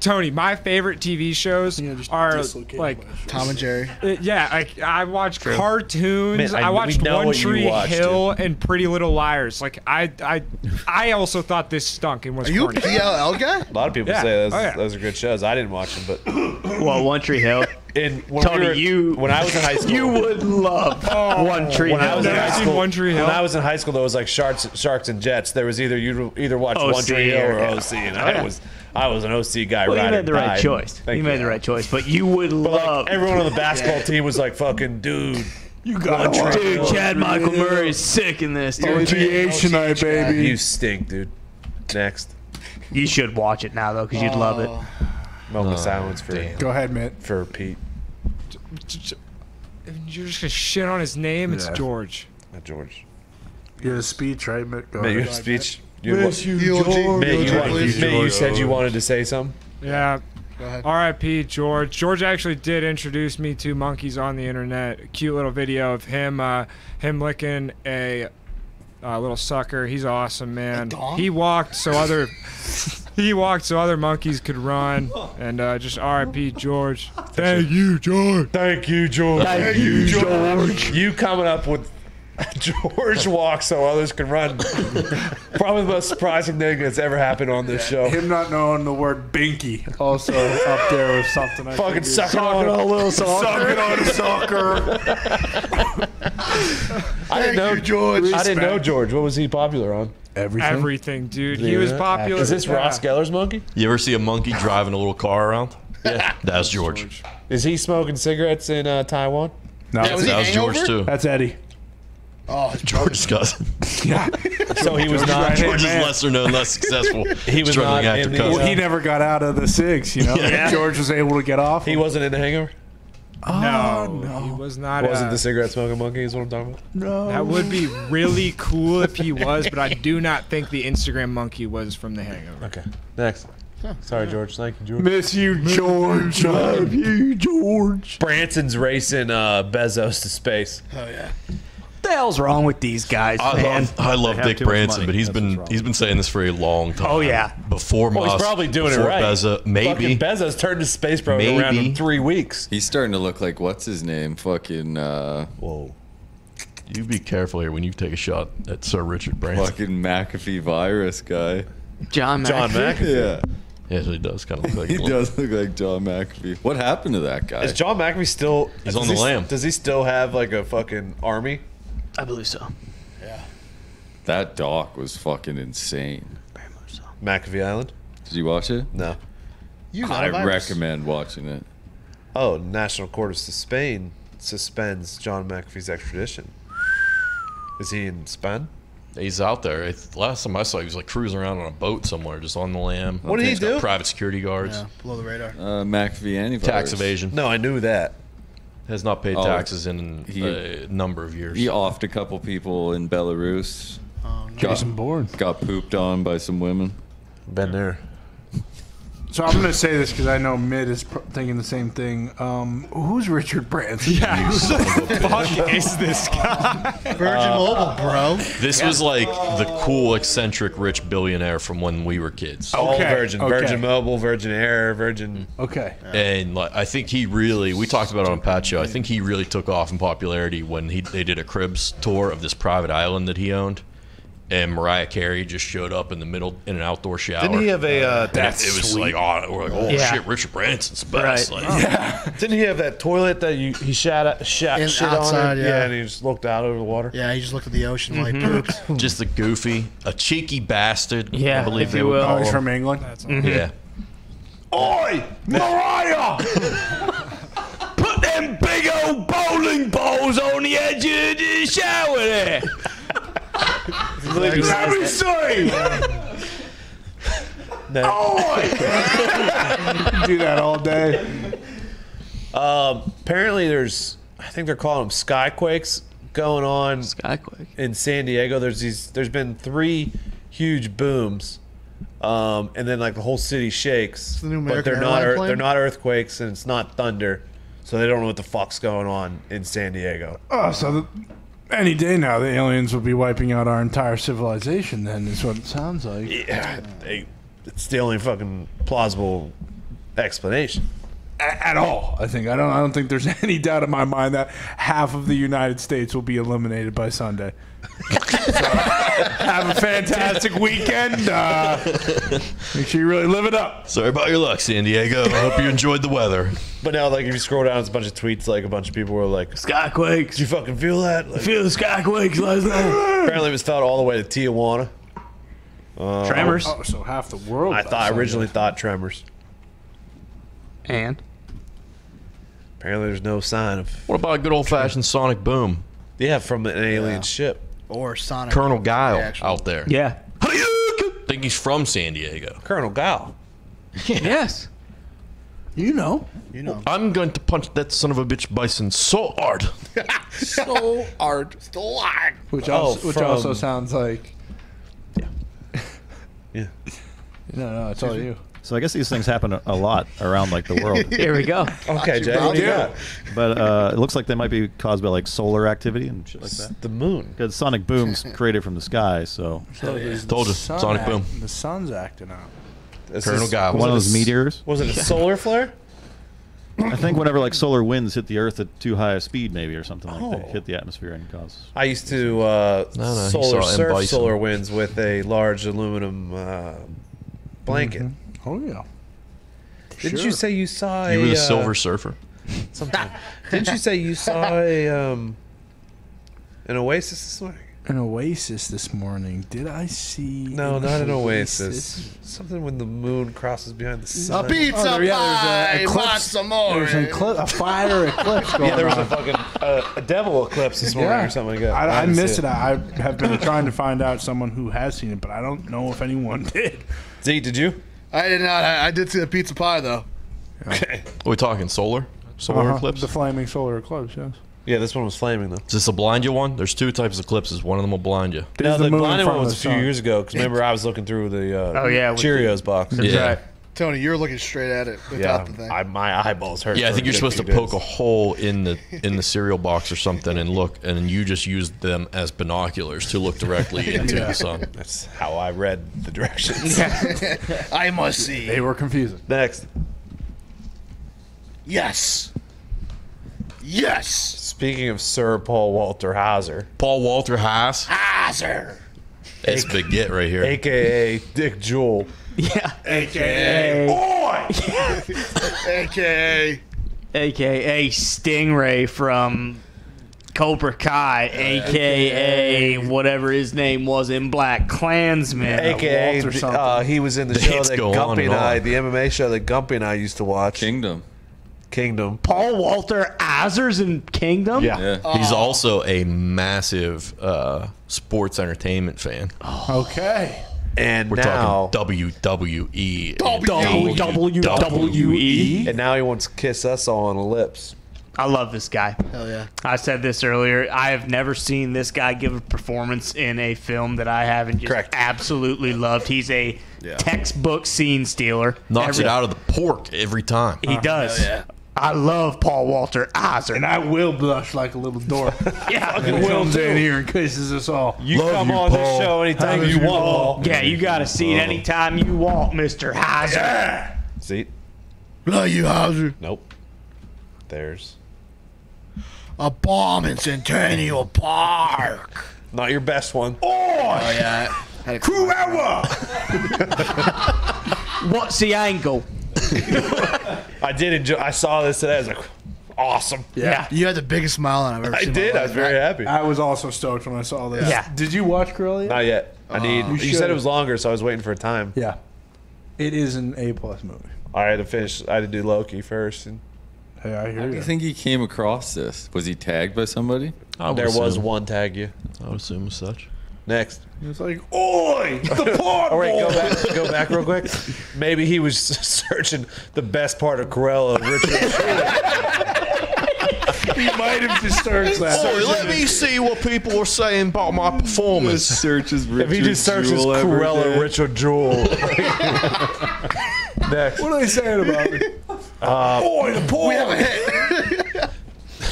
Tony, my favorite TV shows Yeah, are like. Tom and Jerry. uh, yeah, like I watch cartoons. Man, I- I, watched One Tree watched, Hill and Pretty Little Liars. Like I, I, I also thought this stunk and was Are you a. PLL guy? A lot of people Yeah. say those, Oh, yeah. those are good shows. I didn't watch them, but Well, One Tree Hill. And when Tony, we were, you- when I was in high school, You would love One Tree when I Hill. was in Never high seen school, One Tree Hill? when I was in high school, there was like sharks, sharks and jets. There was either you either watch OC One Tree Hill or or- OC, and Oh, I was I was an OC guy. Well, you made or the right die. choice. Thank you made the right choice, but you would But love. like everyone on the basketball team was like, "Fucking dude, You got to watch Dude, Chad Michael Murray is sick in this. Dude. OTH oh, tonight, baby. you stink, dude." Next, You should watch it now though, because you'd love it. Oh. moment of silence for Go ahead, Mitt. for Pete, You're just gonna shit on his name. It's George. not George. You had a speech, right, Mitt? Go Mitt, your ahead. speech. You, Miss you, Eulogy. George. Mitt, you, Eulogy, want- please. Mitt, you said you wanted to say something. Yeah. Go ahead. R.I.P. George. George actually did introduce me to monkeys on the internet. A cute little video of him, uh, him licking a uh, little sucker. He's awesome, man. He walked so other he walked so other monkeys could run. And uh, just R.I.P. George. Thank you, George. Thank you, George. Thank you, George. You coming up with George walks so others can run. Probably the most surprising thing that's ever happened on this show. Him not knowing the word binky also up there with something. I Fucking figured. sucking on, a little Sucking on soccer. I didn't know George. I didn't know George. What was he popular on? Everything. Everything, dude. He was popular. Is this Ross Geller's monkey? You ever see a monkey driving a little car around? Yeah, that's George. Is he smoking cigarettes in uh, Taiwan? No, Yeah, was That was George too. that's Eddie. Oh, it's George's cousin. Yeah. So he was not. George is man. lesser known, less successful. He was Struggling not actor the, cousin. Well, he never got out of the six, you know. Yeah. George was able to get off. He wasn't in the Hangover. No, he was not. Wasn't uh, the cigarette smoking monkey? Is what I'm talking about. no. That would be really cool if he was, but I do not think the Instagram monkey was from The Hangover. Okay. Next. Sorry, George. Thank you, George. Miss you, George. Love you, George. Branson's racing uh, Bezos to space. Oh yeah. What the hell's wrong with these guys, I man? love, I love have Dick too much Branson, money. but he's That's what's been wrong. he's been saying this for a long time. Oh, yeah. before Well, Musk, he's probably doing it before right. Bezos, maybe Fucking Bezos turned his space program around Maybe. in three weeks. He's starting to look like what's his name? Fucking uh, Whoa. You be careful here when you take a shot at Sir Richard Branson. fucking McAfee virus guy. John John McAfee. McAfee. Yeah, Yes, he does kind of look like he one. does look like John McAfee. What happened to that guy? Is John McAfee still? He's does on the he- lam. Does he still have like a fucking army? I believe so. Yeah. That doc was fucking insane. Very much so. McAfee Island? Did you watch it? No. You got I a virus. recommend watching it. Oh, National Court of Spain suspends John McAfee's extradition. Is he in Spain? He's out there. It's- last time I saw, he was like cruising around on a boat somewhere, just on the lam. What did he He's do? Private security guards, Yeah, below the radar. Uh, McAfee antivirus. tax evasion. No, I knew that. Has not paid Oh, taxes in he- a number of years. He offed a couple people in Belarus. Oh, no. Got, Jason Bourne. got pooped on by some women. Been there. So I'm going to say this because I know Mitt is pr- thinking the same thing. Um, who's Richard Branson? Yeah, who the fuck is this guy? Virgin Mobile, bro. This was like the cool, eccentric, rich billionaire from when we were kids. All Okay, Virgin. okay. Virgin Mobile, Virgin Air, Virgin. Okay. And like, I think he really, we talked about it on Pat Show. I think he really took off in popularity when he they did a Cribs tour of this private island that he owned, and Mariah Carey just showed up in the middle in an outdoor shower. Didn't he have a? Uh, And it, it was like, oh, we're like, oh Yeah. shit, Richard Branson's the best. Right. Like, Didn't he have that toilet that you he shat at, shat In- shit outside, on? It? yeah. and he just looked out over the water. Yeah, he just looked at the ocean while he pooped. just a goofy, a cheeky bastard. Yeah, I believe if they you will. Oh, call he's him. from England. Yeah. Oi, Mariah! Put them big old bowling balls on the edge of the shower there. Let me see. Do that all day. Um, apparently, there's I think they're calling them skyquakes going on Skyquake. in San Diego. There's these. There's been three huge booms, um, and then like the whole city shakes. the new but they're not plane? they're not earthquakes, and it's not thunder. So they don't know what the fuck's going on in San Diego. Oh, so the, any day now the aliens will be wiping out our entire civilization. Then is what it sounds like. Yeah, they, it's the only fucking plausible explanation. At all. I think I don't. I don't think there's any doubt in my mind that half of the United States will be eliminated by Sunday. so, have a fantastic weekend. Uh, make sure you really live it up. Sorry about your luck, San Diego. I hope you enjoyed the weather. But now, like, if you scroll down, it's a bunch of tweets. Like, a bunch of people were like, "Did Skyquakes. you fucking feel that?" Like, Feel the skyquakes last night. apparently, it was felt all the way to Tijuana. Tremors. Oh, so half the world. I thought I Sunday. originally thought tremors. And Apparently, there's no sign of What about a good old fashioned sonic boom? yeah from an alien ship. Or Sonic. Colonel Guile actual- out there. yeah. I think he's from San Diego. Colonel Gal. Yes. You know. You know. I'm going to punch that son of a bitch bison so hard. so hard. Still art. Which Oh, also, which from- also sounds like. Yeah. yeah. No, no, it's all you. So I guess these things happen a- a lot around like the world, Here we go. Okay, Jay. What do you got? but uh, it looks like they might be caused by like solar activity and shit like that. The moon. Because sonic booms created from the sky, so So there's Told the you, Sonic act- Boom. The sun's acting out. This Colonel is- Guile. was one of those s- meteors. Was it a solar flare? I think whenever like solar winds hit the Earth at too high a speed, maybe or something like Oh. that, hit the atmosphere and cause. I used to uh, No, no, he solar surf solar winds with a large aluminum uh, blanket. Oh yeah. Didn't Sure. you say you saw You a were the uh, Silver Surfer. sometime? Didn't you say you saw a um, an oasis this morning? An oasis this morning. Did I see? No, not an oasis. Something when the moon crosses behind the A sun. pizza Oh, there- yeah, pie. there's a eclipse. some more? There's an eclipse, a fire eclipse going Yeah, there was a fucking uh, a devil eclipse this morning or something like that. I, I didn't see missed it. I have been trying to find out someone who has seen it, but I don't know if anyone did. Z, did you? I did not. I, I did see the pizza pie though. Okay. Are we talking solar? Solar Uh-huh, eclipse? The flaming solar eclipse. Yes. Yeah, this one was flaming though. Is this a blind you one? There's two types of eclipses. One of them will blind you. No, the, the moon blinded one was a few sun? years ago. Because remember, I was looking through the uh, Oh, yeah, with Cheerios box. Yeah. Right. Tony, you're looking straight at it without the thing. I, my eyeballs hurt. Yeah, I think you're supposed to few poke a hole in the in the cereal box or something and look, and you just use them as binoculars to look directly into the sun. That's how I read the directions. I must see. They were confusing. Next, Yes. Yes. speaking of Sir Paul Walter Hauser, Paul Walter Haas. Hazard. That's a big get right here. aka Dick Jewell, Yeah. AKA. Boy AKA. AKA Stingray from Cobra Kai, aka whatever his name was in Black Klansman. aka Walter the- something. uh, he was in the show Dates that go on Gumpy and and I, on. the MMA show that Gumpy and I used to watch, Kingdom. Kingdom. Paul Walter Hauser's in Kingdom? Yeah. Yeah. He's also a massive uh, sports entertainment fan. Okay. And We're now, talking E. WWE. and WWE. and now he wants to kiss us all on the lips. I love this guy. Hell yeah. I said this earlier. I have never seen this guy give a performance in a film that I haven't just Correct. absolutely loved. He's a textbook scene stealer. Knocks Every- it out of the pork every time. He oh, does. I love Paul Walter Eisner. And I will blush like a little dork. yeah, He comes in here and kisses us all. You Love come you, on Paul. this show anytime How you want. Paul. yeah, you got a seat oh. anytime you want, Mister Heiser. See? Love you, Hauser. Nope. There's A bomb in Centennial Park. not your best one. Oh, Oi! Oh yeah. Had a Cruella. What's the angle? I did enjoy. I saw this today. I was like, awesome. Yeah. You had the biggest smile I've ever I seen. in my did. I life. was very happy. I was also stoked when I saw this. Yeah. Did you watch Cruella? yet? Not yet. I uh, need. You You, should. said it was longer, so I was waiting for a time. Yeah. It is an A plus movie. I had to finish. I had to do Loki first, and Hey, I hear How do you. you think he came across this? Was he tagged by somebody? I would there was assume- one tag you. I would assume as such. Next. It was like, oi, the pod Oh wait, go back. Go back real quick. Maybe he was searching the best part of Cruella and Richard. He might have just started that. Let me see what people are saying about my performance. Searches Richard if Richard he just searches Jewell every Cruella Richard Jewell. Next. What are they saying about me? Uh, Oi, the pod. We have a hit.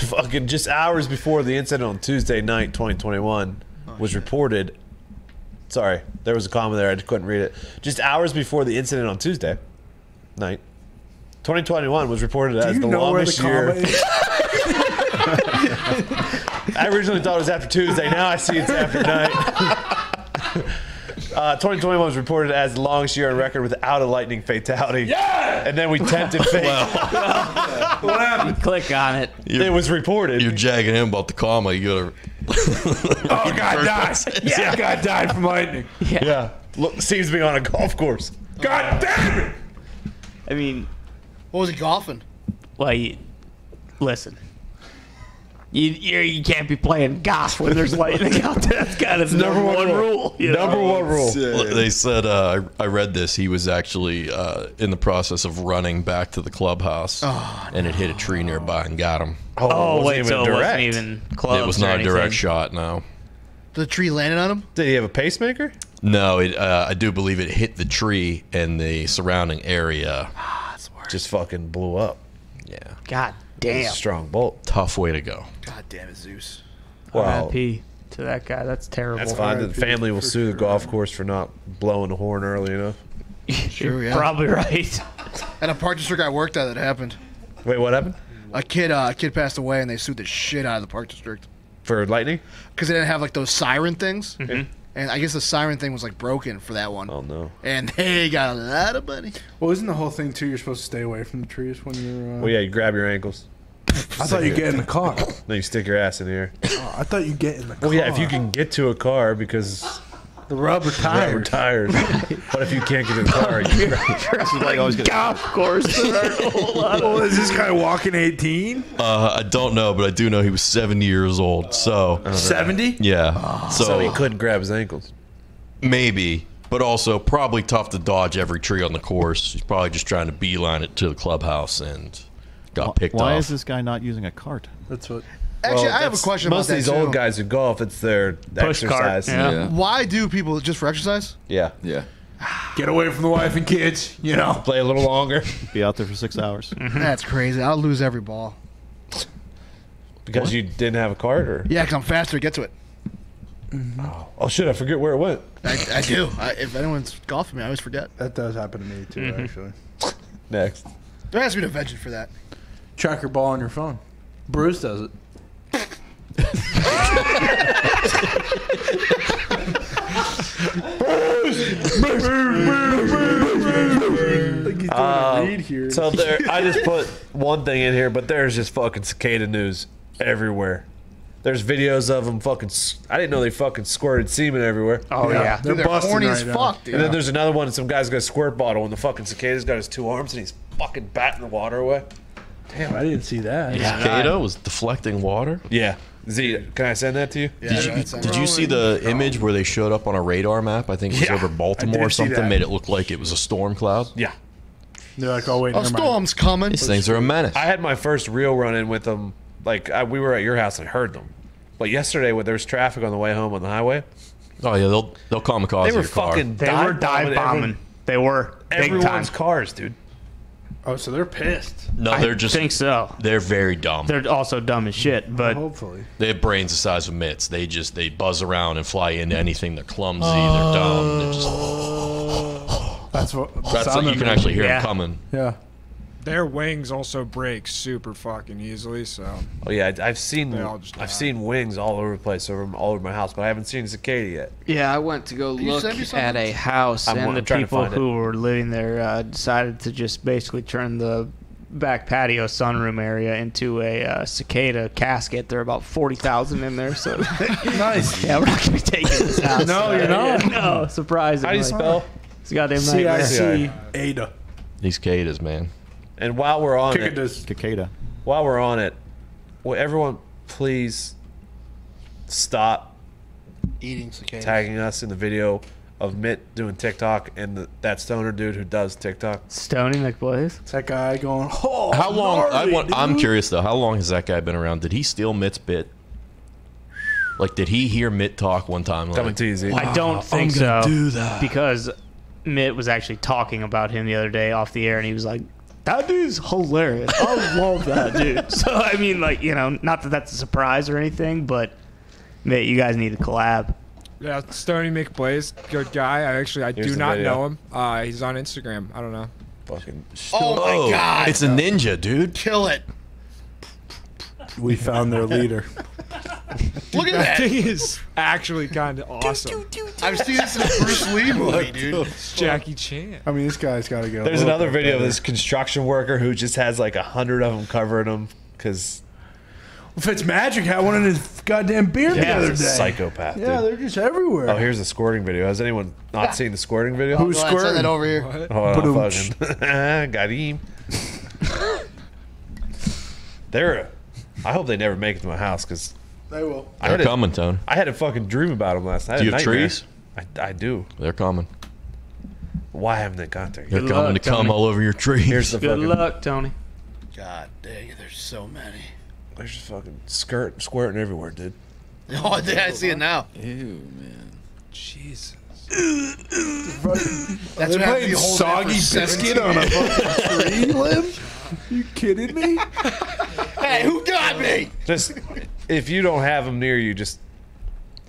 fucking just hours before the incident on Tuesday night, 2021, was reported. Sorry, there was a comma there. I just couldn't read it. Just hours before the incident on Tuesday night, 2021 was reported as the the longest comma year. I originally thought it was after Tuesday. Now I see it's after night. Uh, 2021 was reported as the longest year on record without a lightning fatality. Yeah! And then we tempted fate. What happened? Click on it. it was reported. You're jagging him about the comma. You gotta. Oh, God guy died. Yeah, a guy died from lightning. yeah. Look, seems to be on a golf course. God damn it! I mean, What was he golfing? well, you, listen. You, you you can't be playing golf when there's lightning out there. That's kind of the number, one rule. you know? Number one rule. They said uh, I I read this. He was actually uh, in the process of running back to the clubhouse, and it hit a tree nearby and got him. Oh, it Oh wasn't wait, even so it wasn't even close. it was not a direct shot. No, The tree landed on him. Did he have a pacemaker? no. It, uh, I do believe it hit the tree and the surrounding area. Just fucking blew up. Yeah, God It was a damn. strong bolt. tough way to go. God damn it, Zeus. Wow. RIP to that guy. That's terrible. That's fine. The family will sue the golf course for not blowing the horn early enough. Sure, yeah. Probably right. At a park district I worked at, that happened. Wait, what happened? A kid, uh, a kid passed away, and they sued the shit out of the park district For lightning? because they didn't have like those siren things. Mhm. And I guess the siren thing was like broken for that one. Oh no! And they got a lot of money. Well, isn't the whole thing too? You're supposed to stay away from the trees when you're. Uh, Well, yeah, you grab your ankles. I thought you get in the car. Then you stick your ass in here. Oh, I thought you get in the car. Well, yeah, if you can get to a car because the rubber rubber tires. tires. but if you can't get in the car, you grab like always golf course. There aren't a whole lot Well, is this guy walking 18? Uh, I don't know, but I do know he was 70 years old. So 70? yeah, so, so he couldn't grab his ankles. maybe, but also probably tough to dodge every tree on the course. He's probably just trying to beeline it to the clubhouse and got picked Why off. is this guy not using a cart? That's what. Actually, Well, I have a that's- question Most about of these too. old guys who golf, it's their Push cart, exercise. yeah. Yeah. Why do people just for exercise? yeah. Yeah. Get away from the wife and kids, you know. Play a little longer Be out there for six hours. That's crazy. I'll lose every ball. because you didn't have a cart, or Yeah, because I'm faster to get to it. oh shit, I forget where it went. I, I do. I, if anyone's golfing me, I always forget. That does happen to me too, Mm-hmm. actually. Next. There has to be an invention for that. Track your ball on your phone. Bruce does it. Like he's doing a Um, read here. So there, I just put one thing in here, but there's just fucking cicada news everywhere. There's videos of them fucking. s- I didn't know they fucking squirted semen everywhere. Oh yeah. They're Dude, they're busting horny right as now. fuck, dude. And then there's another one. and Some guy's got a squirt bottle, and the fucking cicada's got his two arms, and he's fucking batting the water away. Damn, I didn't see that. Yeah. Cicada was deflecting water. Yeah. Z, can I send that to you? Yeah, Did you, that's- did you see the image where they showed up on a radar map? I think it was Yeah, over Baltimore or something. Made it look like it was a storm cloud. Yeah. They're like, oh wait, never mind. storm's coming. These things are a menace. I had my first real run in with them. Like I, we were at your house and I heard them. But yesterday, when there was traffic on the way home on the highway, oh yeah, they'll they'll kamikaze they were your car. They dive were dive bombing. They were big time. everyone's cars, dude. Oh, so they're pissed. No, they're just I think so. they're very dumb. They're also dumb as shit. Oh, but Hopefully. They have brains the size of mitts. They just they buzz around and fly into anything. They're clumsy. They're dumb. They're just That's what. that's sound like you can it. actually hear Yeah. them coming. Yeah. Their wings also break super fucking easily. So Oh yeah, I- I've seen They all just I've seen wings all over the place, over all over my house, but I haven't seen a cicada yet. Yeah, I went to go Can look at a house, I'm- and I'm the to people find it. who were living there uh, decided to just basically turn the back patio sunroom area into a uh, cicada casket. There are about forty thousand in there, so nice. Yeah, we're not gonna be taking this house. No, you're not. no, surprisingly. How do you spell? It's a goddamn nightmare. CIC Ada. These cicadas, man. And while we're on it, Cicadas. Cicada. while we're on it, will everyone please stop Eating cicadas. tagging us in the video of Mitt doing TikTok and the, that stoner dude who does TikTok? Stony McBlaze. That guy going. Oh, How long? I gnarly, want, I'm dude." curious though. How long has that guy been around? Did he steal Mitt's bit? Like, did he hear Mitt talk one time? Like, Coming to you, Z. I don't I'm think so. do that. because Mitt was actually talking about him the other day off the air, and he was like, "That dude's hilarious. I love that dude." So I mean, like you know, not that that's a surprise or anything, but Mitt, you guys need to collab. yeah, Stony McBlaze, good guy. I actually I Here's do not video. know him. Uh, he's on Instagram. I don't know. Fucking. Oh my god! It's a ninja, dude. Kill it! We found their leader. Look at That that! thing is actually kind of awesome. I've seen this in a Bruce Lee movie, dude. It's Jackie Chan. I mean, this guy's got to go. There's another bit video of this construction worker who just has like a hundred of them covering him because If it's magic, had one in his goddamn beard the yeah, other he's day. a psychopath. Yeah, dude. they're just everywhere. Oh, here's the squirting video. Has anyone not ah. seen the squirting video? Who's Go ahead, squirting? Send that over here. What? Oh, Ba-doom. fucking got him. They're. I hope they never make it to my house because They will. I They're had a- coming, Tone. I had a fucking dream about them last night. Do you a have nightmare. trees? I, I do. They're coming. Why haven't they got there? They're yet? coming luck, to come Tony. all over your trees. Here's the Good fucking. luck, Tony. God dang it! There's so many. There's just fucking skirt squirting everywhere, dude. Oh, I I see it now. Ew, man. Jesus. That's They what happens playing if you hold soggy it for biscuit on a fucking tree limb? You kidding me? Hey, who got me? Just if you don't have them near you, just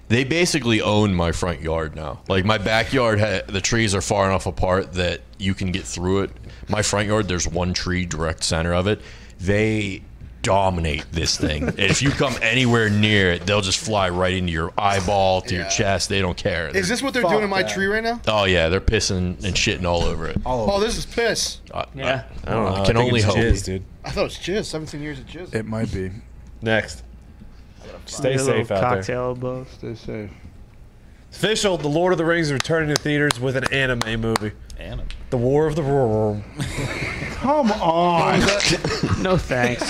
They basically own my front yard now. Like my backyard, ha- the trees are far enough apart that you can get through it. My front yard, there's one tree direct center of it. They dominate this thing. And if you come anywhere near it, they'll just fly right into your eyeball, to your chest. They don't care. Is this what they're doing in my tree right now? oh yeah, they're pissing and shitting all over it. All Oh, this is piss. Uh, Yeah. I don't know. I can think only it's hope. jizz, dude. I thought it was jizz. 17 years of jizz. It might be. Next, stay Get a little safe out there. cocktail above. Stay safe. Official: The Lord of the Rings is returning to theaters with an anime movie, Anime. The War of the Roar. Come on. No thanks.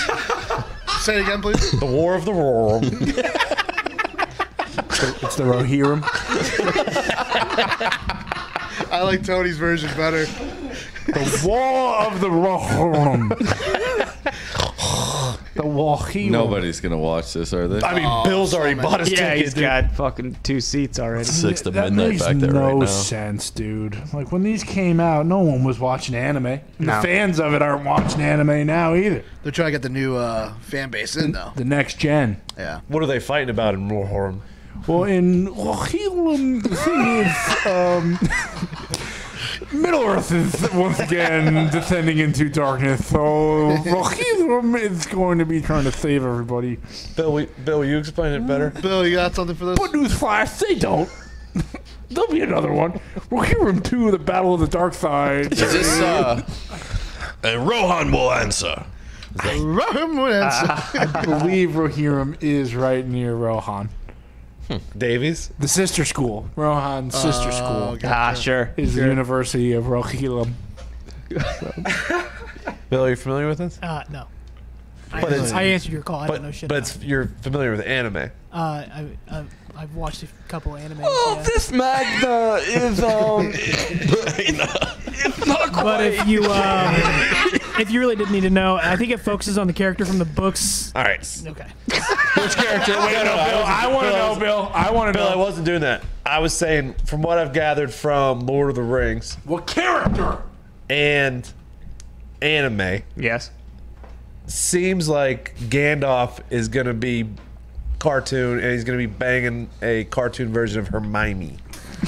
Say it again, please. The War of the Roar. it's the Rohirrim. I like Tony's version better. The War of the Rohirrim. the Rohirrim. Nobody's gonna watch this, are they? I mean, Bill's already bought his yeah, ticket. he's dude. got fucking two seats already. Six to that midnight makes back there no right now. sense, dude. Like when these came out, no one was watching anime. And No. The fans of it aren't watching anime now either. They're trying to get the new uh, fan base in, though. The next gen. Yeah. What are they fighting about in Rohirrim? Well, in Rohirrim, the thing is, um, Middle Earth is once again descending into darkness. So Rohirrim is going to be trying to save everybody. Bill, we, Bill, will you explain it better? Bill, you got something for this? But newsflash, they don't. There'll be another one. Rohirrim 2, The Battle of the Dark Side. Is this uh and Rohan will answer. Rahim would answer. I believe Rohirrim is right near Rohan. Davies? The sister school. Rohan's sister school. Ah, sure. Is the University of Rohirrim. Bill, are you familiar with this? Uh, no. But I, it's- I answered your call. I but don't know shit. but about it's, you're familiar with anime. it. uh, I, I, I've watched a couple animes. Oh, yeah. this Magna is um it's not quite. But if you um, if you really didn't need to know, I think it focuses on the character from the books. All right. Okay. Which character? Wait, no, no, I want to know, Bill. I want to know. Bill, I wasn't doing that. I was saying, from what I've gathered from Lord of the Rings What character? and anime, Yes. seems like Gandalf is going to be cartoon and he's going to be banging a cartoon version of Hermione.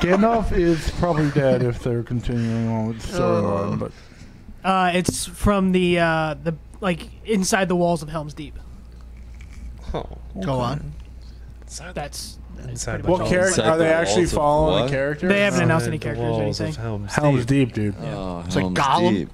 Gandalf is probably dead if they're continuing on with the storyline, but Uh, it's from the uh, the like inside the walls of Helm's Deep. Oh, Go on. That's Inside What character are they actually following the character? They haven't announced any characters or walls of anything. Helm's Helm's Deep. Deep, dude. Oh, It's like Helm's Gollum. Deep.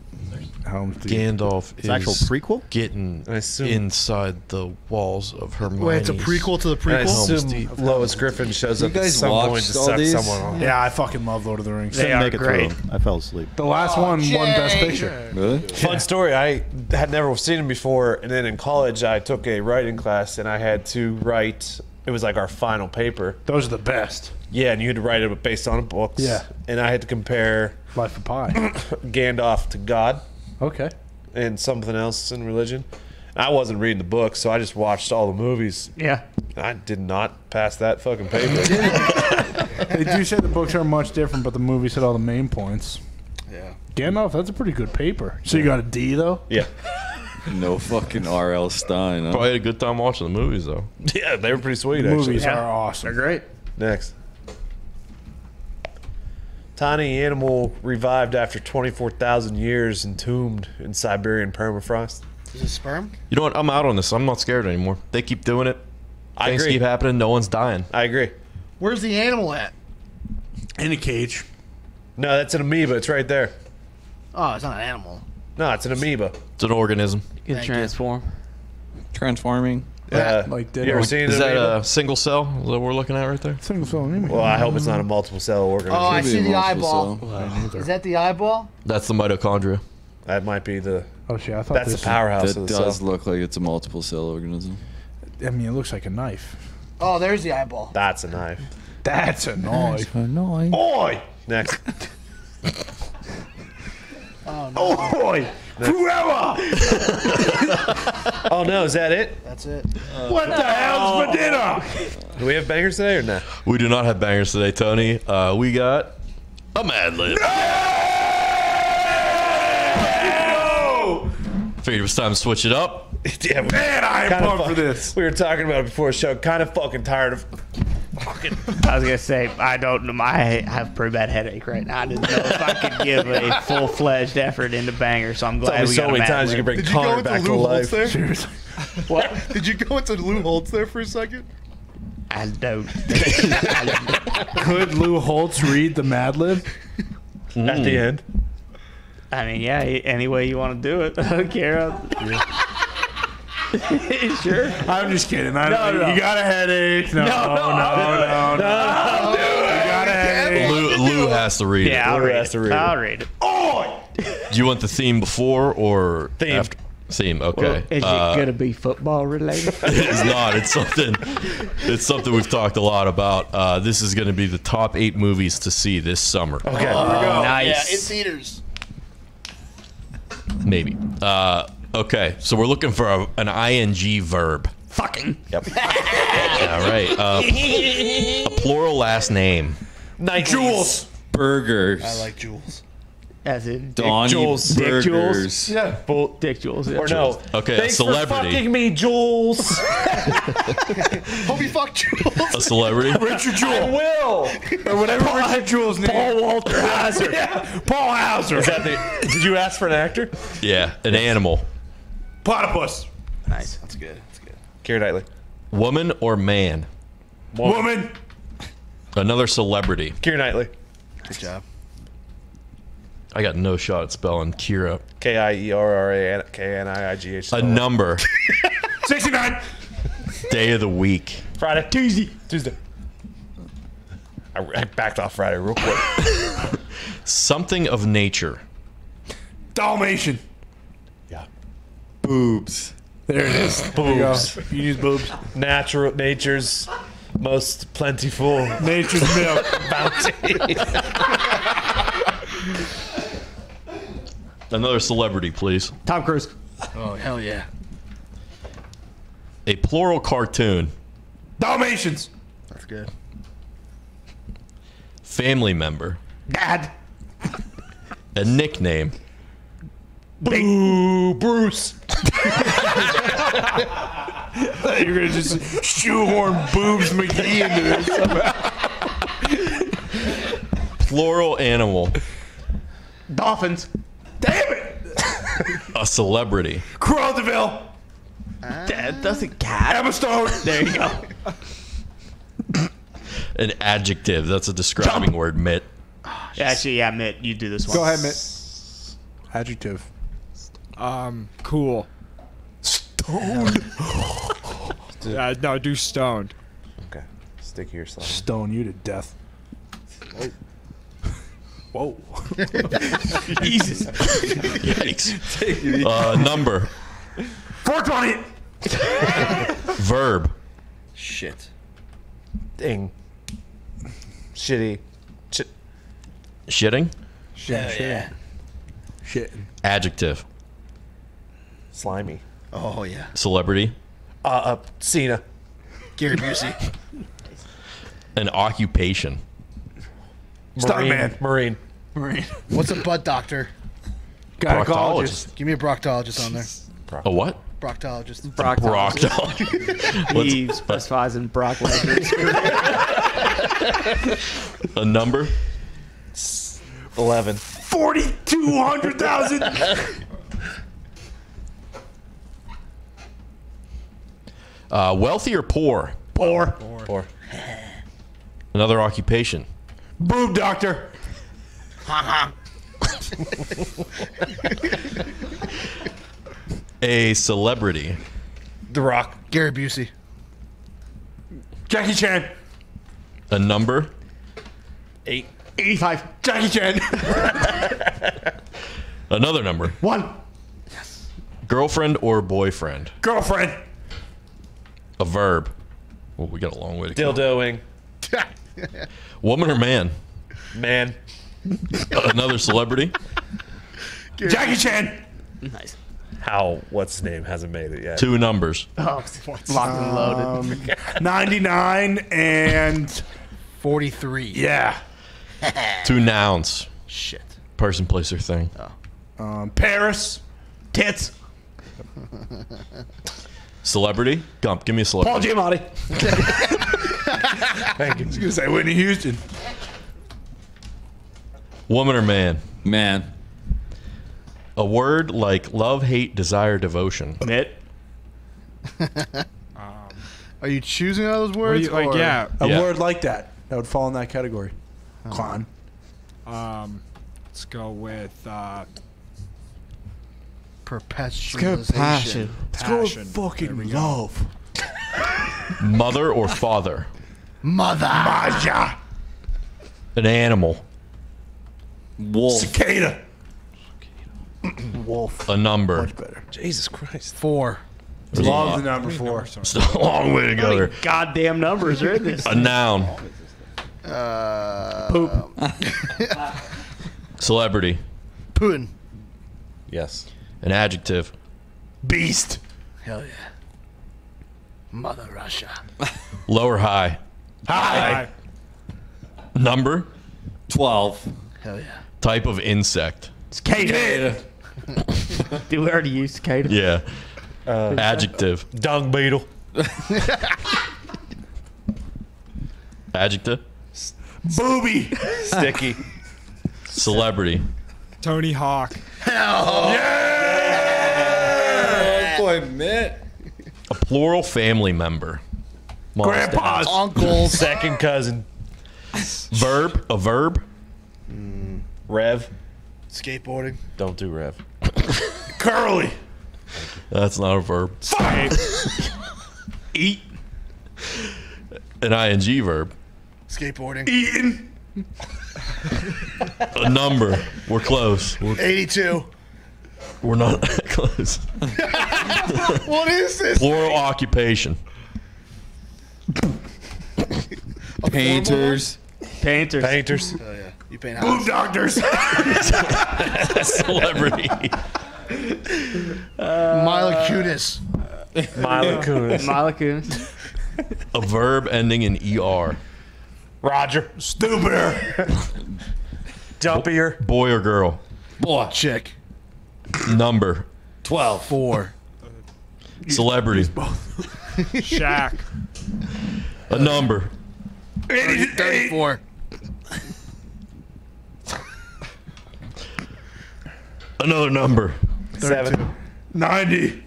Helm's Deep. Gandalf It's an actual is prequel? getting assume- inside the walls of Hermione's. Wait, it's a prequel to the prequel. I prequel. assume Lois Griffin shows You up at guys some point watched to all suck these? someone off. Yeah, I fucking love Lord of the Rings. They Couldn't are great. through. I fell asleep. The last one won Best Picture. Really? Fun story. I had never seen him before, and then in college I took a writing class, and I had to write. It was like our final paper. Those are the best. Yeah, and you had to write it based on books. Yeah. and I had to compare Life of Pi. Gandalf to God Okay. and something else in religion. I wasn't reading the book, so I just watched all the movies. Yeah. I did not pass that fucking paper. They do say the books are much different, but the movies hit all the main points. Yeah. Gandalf, that's a pretty good paper. So you got a D though? yeah, No fucking R.L. Stine. Huh? Probably had a good time watching the movies though. yeah, they were pretty sweet. The Actually, movies Yeah. are awesome. They're great. Next. Tiny animal revived after 24,000 years entombed in Siberian permafrost. Is it sperm? You know what? I'm out on this. I'm not scared anymore. They keep doing it. I Things agree. keep happening. No one's dying. I agree. Where's the animal at? In a cage. No, that's an amoeba. It's right there. Oh, it's not an animal. No, it's an amoeba. It's an organism. You can Thank you. transform. Transforming. Uh, Like you ever seen Is an that amoeba? a single cell that we're looking at right there? Single cell anemia. Well, I hope it's not a multiple cell organism. Oh, I see the eyeball. cell. Is that the eyeball? That's the mitochondria. that might be the. oh shit, I thought That's this the powerhouse That of the does cell. look like it's a multiple cell organism. I mean, it looks like a knife. Oh, there's the eyeball. That's a knife. That's a knife. Annoying. Oi! Next. Oi! Whoever! Oh no, is that it? That's it. What the hell's for dinner? Do we have bangers today or not? We do not have bangers today, Tony. Uh, we got a Mad Lib. Figured it was time to switch it up. yeah, we, Man, I am Kinda pumped for this. we were talking about it before the show. Kind of fucking tired of. Fucking. I was gonna say I don't know. I have a pretty bad headache right now. I didn't know if I could give a full fledged effort into banger. So I'm glad Told me we so got a many Mad times you Lib. can bring Did you go Connor into back to Lou Holtz life. there? Seriously. What? Did you go into Lou Holtz there for a second? I don't. Could Lou Holtz read the Mad Lib? At the mm. end. I mean, yeah. Any way you want to do it, I don't care. sure. I'm just kidding. I, No, no. You got a headache. No, no, no, no. no, You got a headache. Lou, Lou has to read Yeah, I'll Lou read, has it. to read it. I'll read it. it. Do you want the theme before or Theme. after? Theme. Okay. Is Uh, it gonna be football related? it's not. It's something. It's something we've talked a lot about. Uh, this is going to be the top eight movies to see this summer. Okay. nice. Yeah, in theaters. Maybe. Uh, okay. So we're looking for a, an ing verb. Fucking. Yep. All right. Uh, a plural last name. Night Jules. Burgers. I like Jules. As in Dick, Donnie Jules. Dick Jules. Yeah. Bull. Dick Jules. Yeah. Or no. Okay, a Thanks celebrity. for fucking me, Jules. Hope you fuck Jules. A celebrity. Richard I Jewell. will. Or whatever Richard Jewell's name. Paul Walter Hauser. Paul Hauser. Is that the? Did you ask for an actor? Yeah. An animal. Platypus. Nice. That's good. That's good. Keira Knightley. Woman or man. Woman. Another celebrity. Keira Knightley. Good job. I got no shot at spelling Kira. K i e r r a n k n i i g h. A number. 69. Day of the week. Friday. Tuesday. Tuesday. I, I backed off Friday real quick. Something of nature. Dalmatian. Yeah. Boobs. There it is. Boobs. You use boobs. Natural nature's most plentiful Nature's milk. bounty. Another celebrity, please. Tom Cruise. Oh hell yeah. A plural cartoon. Dalmatians. That's good. Family member. Dad. A nickname. Boo, Bruce. You're gonna just shoehorn boobs McGee into this somehow. Plural animal. Dolphins. Damn it! A celebrity. Cruella Deville. That doesn't count. Emma Stone. There you go. An adjective. That's a describing word. Mitt. Actually, yeah, Mitt, you do this one. Go ahead, Mitt. Adjective. Um, cool. Stoned. Uh, no, do stoned. Okay. Stick to your slide. Stone you to death. Whoa. Jesus. Yikes. Uh, number. 420. Verb. Shit. Ding. Shitty. Shit. Shitting. Shit. yeah. Shit. Adjective. Slimy. Oh yeah. Celebrity. Uh, uh, Cena. Gary Busey. An occupation. Stuntman. Marine. Marine. What's a butt doctor? Gynecologist. Give me a proctologist on there. A what? Proctologist. Proctologist. he specifies in Brock Lesnar's A number. 11. 4,200,000. Uh, wealthy or poor? Poor. Poor. Another occupation. Boob doctor. A celebrity. The Rock. Gary Busey. Jackie Chan. A number. 8. 85. Jackie Chan. Another number. One. Yes. Girlfriend or boyfriend? Girlfriend. A verb. Well, we got a long way to go. Dildoing. Woman or man? Man. Another celebrity. Jackie Chan. Nice. How? What's his name? Hasn't made it yet. Two numbers. Oh, locked and loaded. 99 and 43. yeah. Two nouns. Shit. Person, place, or thing. Um, Paris. Tits. Celebrity. Gump. Give me a Paul celebrity. Giamatti. Thank you. I was gonna say Whitney Houston. Woman or man? Man. A word like love, hate, desire, devotion. Mitt. Are you choosing all those What do words? you, like, or- yeah. A Yeah. word like that. That would fall in that category. Clown. Um, let's go with uh, Perpetualization. passion. passion. fucking love. Mother or father? Mother. Maja. An animal. Wolf. Cicada. Wolf. A number. Much better. Jesus Christ. Four. Love the number four. Still a long way to go there. Goddamn numbers are in this. A noun. Uh, Poop. Celebrity. Putin. Yes. An adjective. Beast. Hell yeah. Mother Russia. Low or high. Hi. Number. 12. Hell yeah. Type of insect. Cicada. Did we already use cicada? Yeah. Uh, adjective. Dung beetle. Adjective. Booby. Sticky. Celebrity. Tony Hawk. Boy, Mitt. A plural family member. Mom, Grandpa's. Uncles. Second cousin. Verb. A verb. Mm. Rev. Skateboarding. Don't do Rev. Curly. That's not a verb. Eat. An ing verb. Skateboarding. Eating. A number. We're close. We're, 82. We're not that close. What is this? Plural occupation. Painters. Painters. Painters. Hell yeah. You paint Boob doctors. Celebrity. Mila Kunis. Mila Kunis. Mila Kunis. A verb ending in er. Roger. Stupider. Dumpier. Boy or girl. Boy. Chick. Number. 12. Four. Celebrity. Shaq. A number. 34. Another number. 32. 90.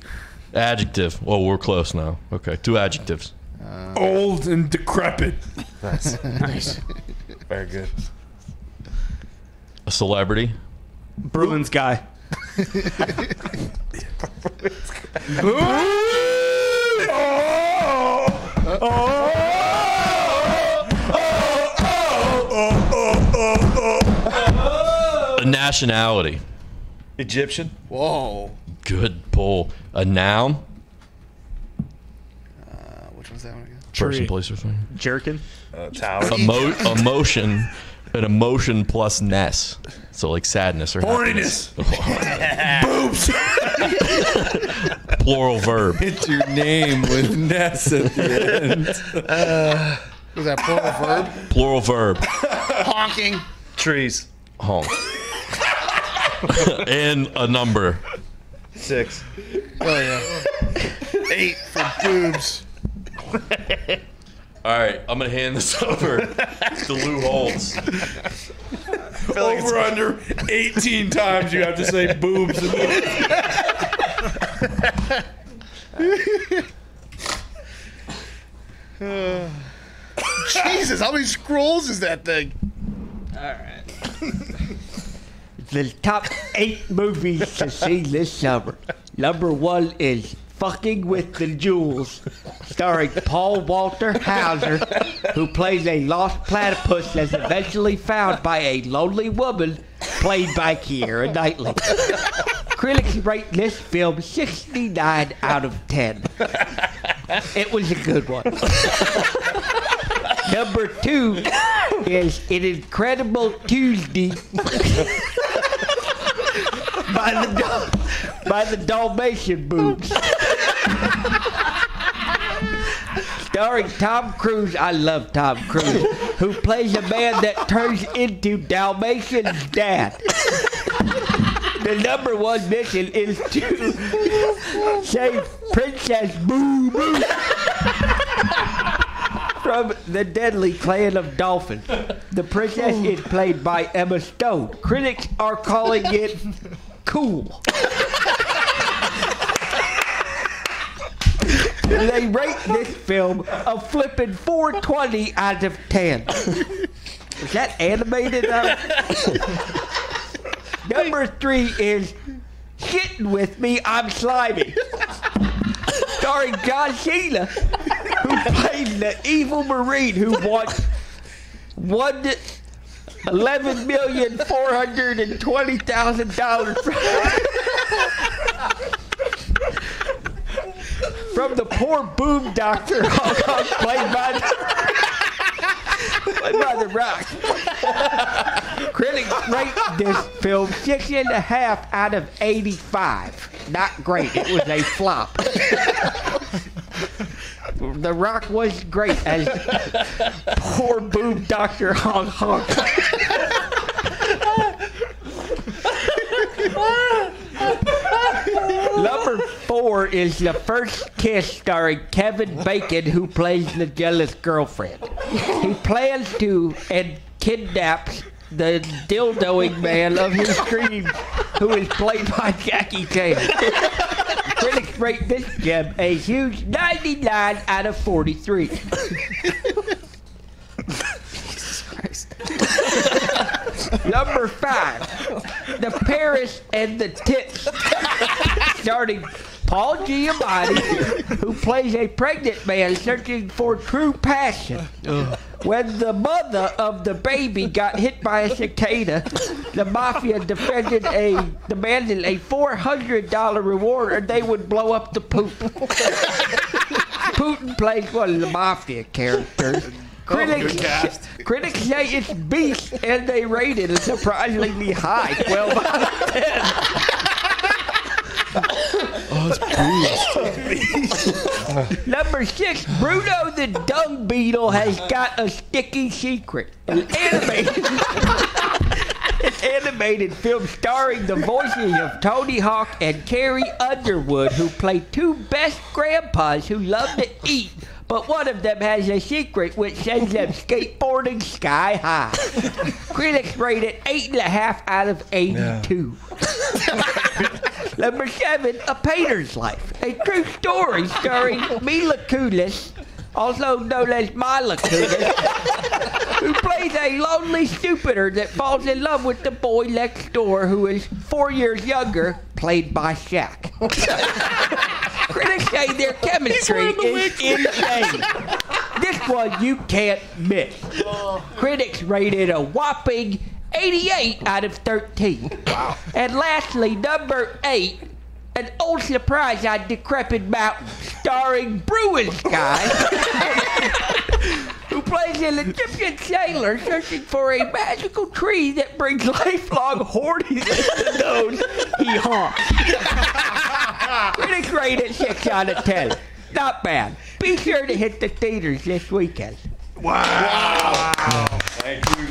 Adjective. Well, we're close now. Okay, two adjectives. Uh, Old and decrepit. Nice. nice. Very good. A celebrity. Bruins guy. A nationality. Egyptian. Whoa. Good pull. A noun. Uh, which one's that one again? Person, Tree. place, or thing. Jerkin. Uh, tower. Emo- emotion. An emotion plus ness. So like sadness or Horniness. happiness. Plural verb. It's your name with Ness at the end. Was that plural verb? Plural verb. Honking. Trees. Honk. and a number. Six. Oh yeah. Eight for boobs. All right, I'm gonna hand this over to Lou Holtz. Over under 18 times you have to say boobs. Jesus, how many scrolls is that thing? All right. The top eight movies to see this summer. Number one is Fucking with the Jewels, starring Paul Walter Hauser, who plays a lost platypus that's eventually found by a lonely woman played by Keira Knightley. Critics rate this film 69 out of 10. It was a good one. Number two is An Incredible Tuesday by the by the Dalmatian boobs. Starring Tom Cruise, I love Tom Cruise, who plays a man that turns into Dalmatian's dad. The number one mission is to save Princess Boo Boo from the deadly clan of dolphins. The princess is played by Emma Stone. Critics are calling it cool. they rate this film a flippin' 420 out of 10. Is that animated? Number three is Getting With Me, I'm Slimy. Starring John Cena, who plays the evil Marine who wants one eleven million four hundred and twenty thousand dollars from the poor boom doctor played by played by the Rock. Critics rate this film six and a half out of eighty-five. Not great. It was a flop. The Rock was great as poor boob Doctor Honk Honk. Number four is the first kiss starring Kevin Bacon, who plays the jealous girlfriend. He plans to and kidnaps the dildoing man of his dreams, who is played by Jackie Chan. Critics rate this gem a huge 99 out of 43. Number five, The Paris and the Tits, starting Paul Giamatti, who plays a pregnant man searching for true passion. When the mother of the baby got hit by a cicada, the mafia defended a demanded a four hundred dollar reward, or they would blow up the poop. Putin plays one of the mafia characters. Critics, cast. critics say it's beast, and they rated it surprisingly high, twelve out of ten. Number six, Bruno the Dung Beetle has got a sticky secret. An animated, an animated film starring the voices of Tony Hawk and Carrie Underwood, who play two best grandpas who love to eat. But one of them has a secret which sends them skateboarding sky high. Critics rate it eight and a half out of eighty-two. Number seven, A Painter's Life, a true story starring Mila Kunis, also known as Mila Kunis, who plays a lonely stupider that falls in love with the boy next door who is four years younger, played by Shaq. Critics say their chemistry is insane. This one you can't miss. Critics rated a whopping 88 out of 13. Wow. And lastly, number eight, an old surprise on Decrepit Mountain, starring Bruins guy, who plays an Egyptian sailor searching for a magical tree that brings lifelong hornies known he haunts. Critics rate it 6 out of 10. Not bad. Be sure to hit the theaters this weekend. Wow. Thank you,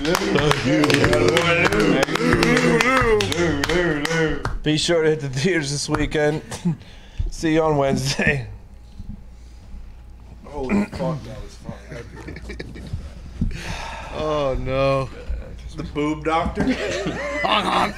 Be sure to hit the theaters this weekend. See you on Wednesday. Holy fuck, that was fun. Oh no. The boob doctor? Honk honk.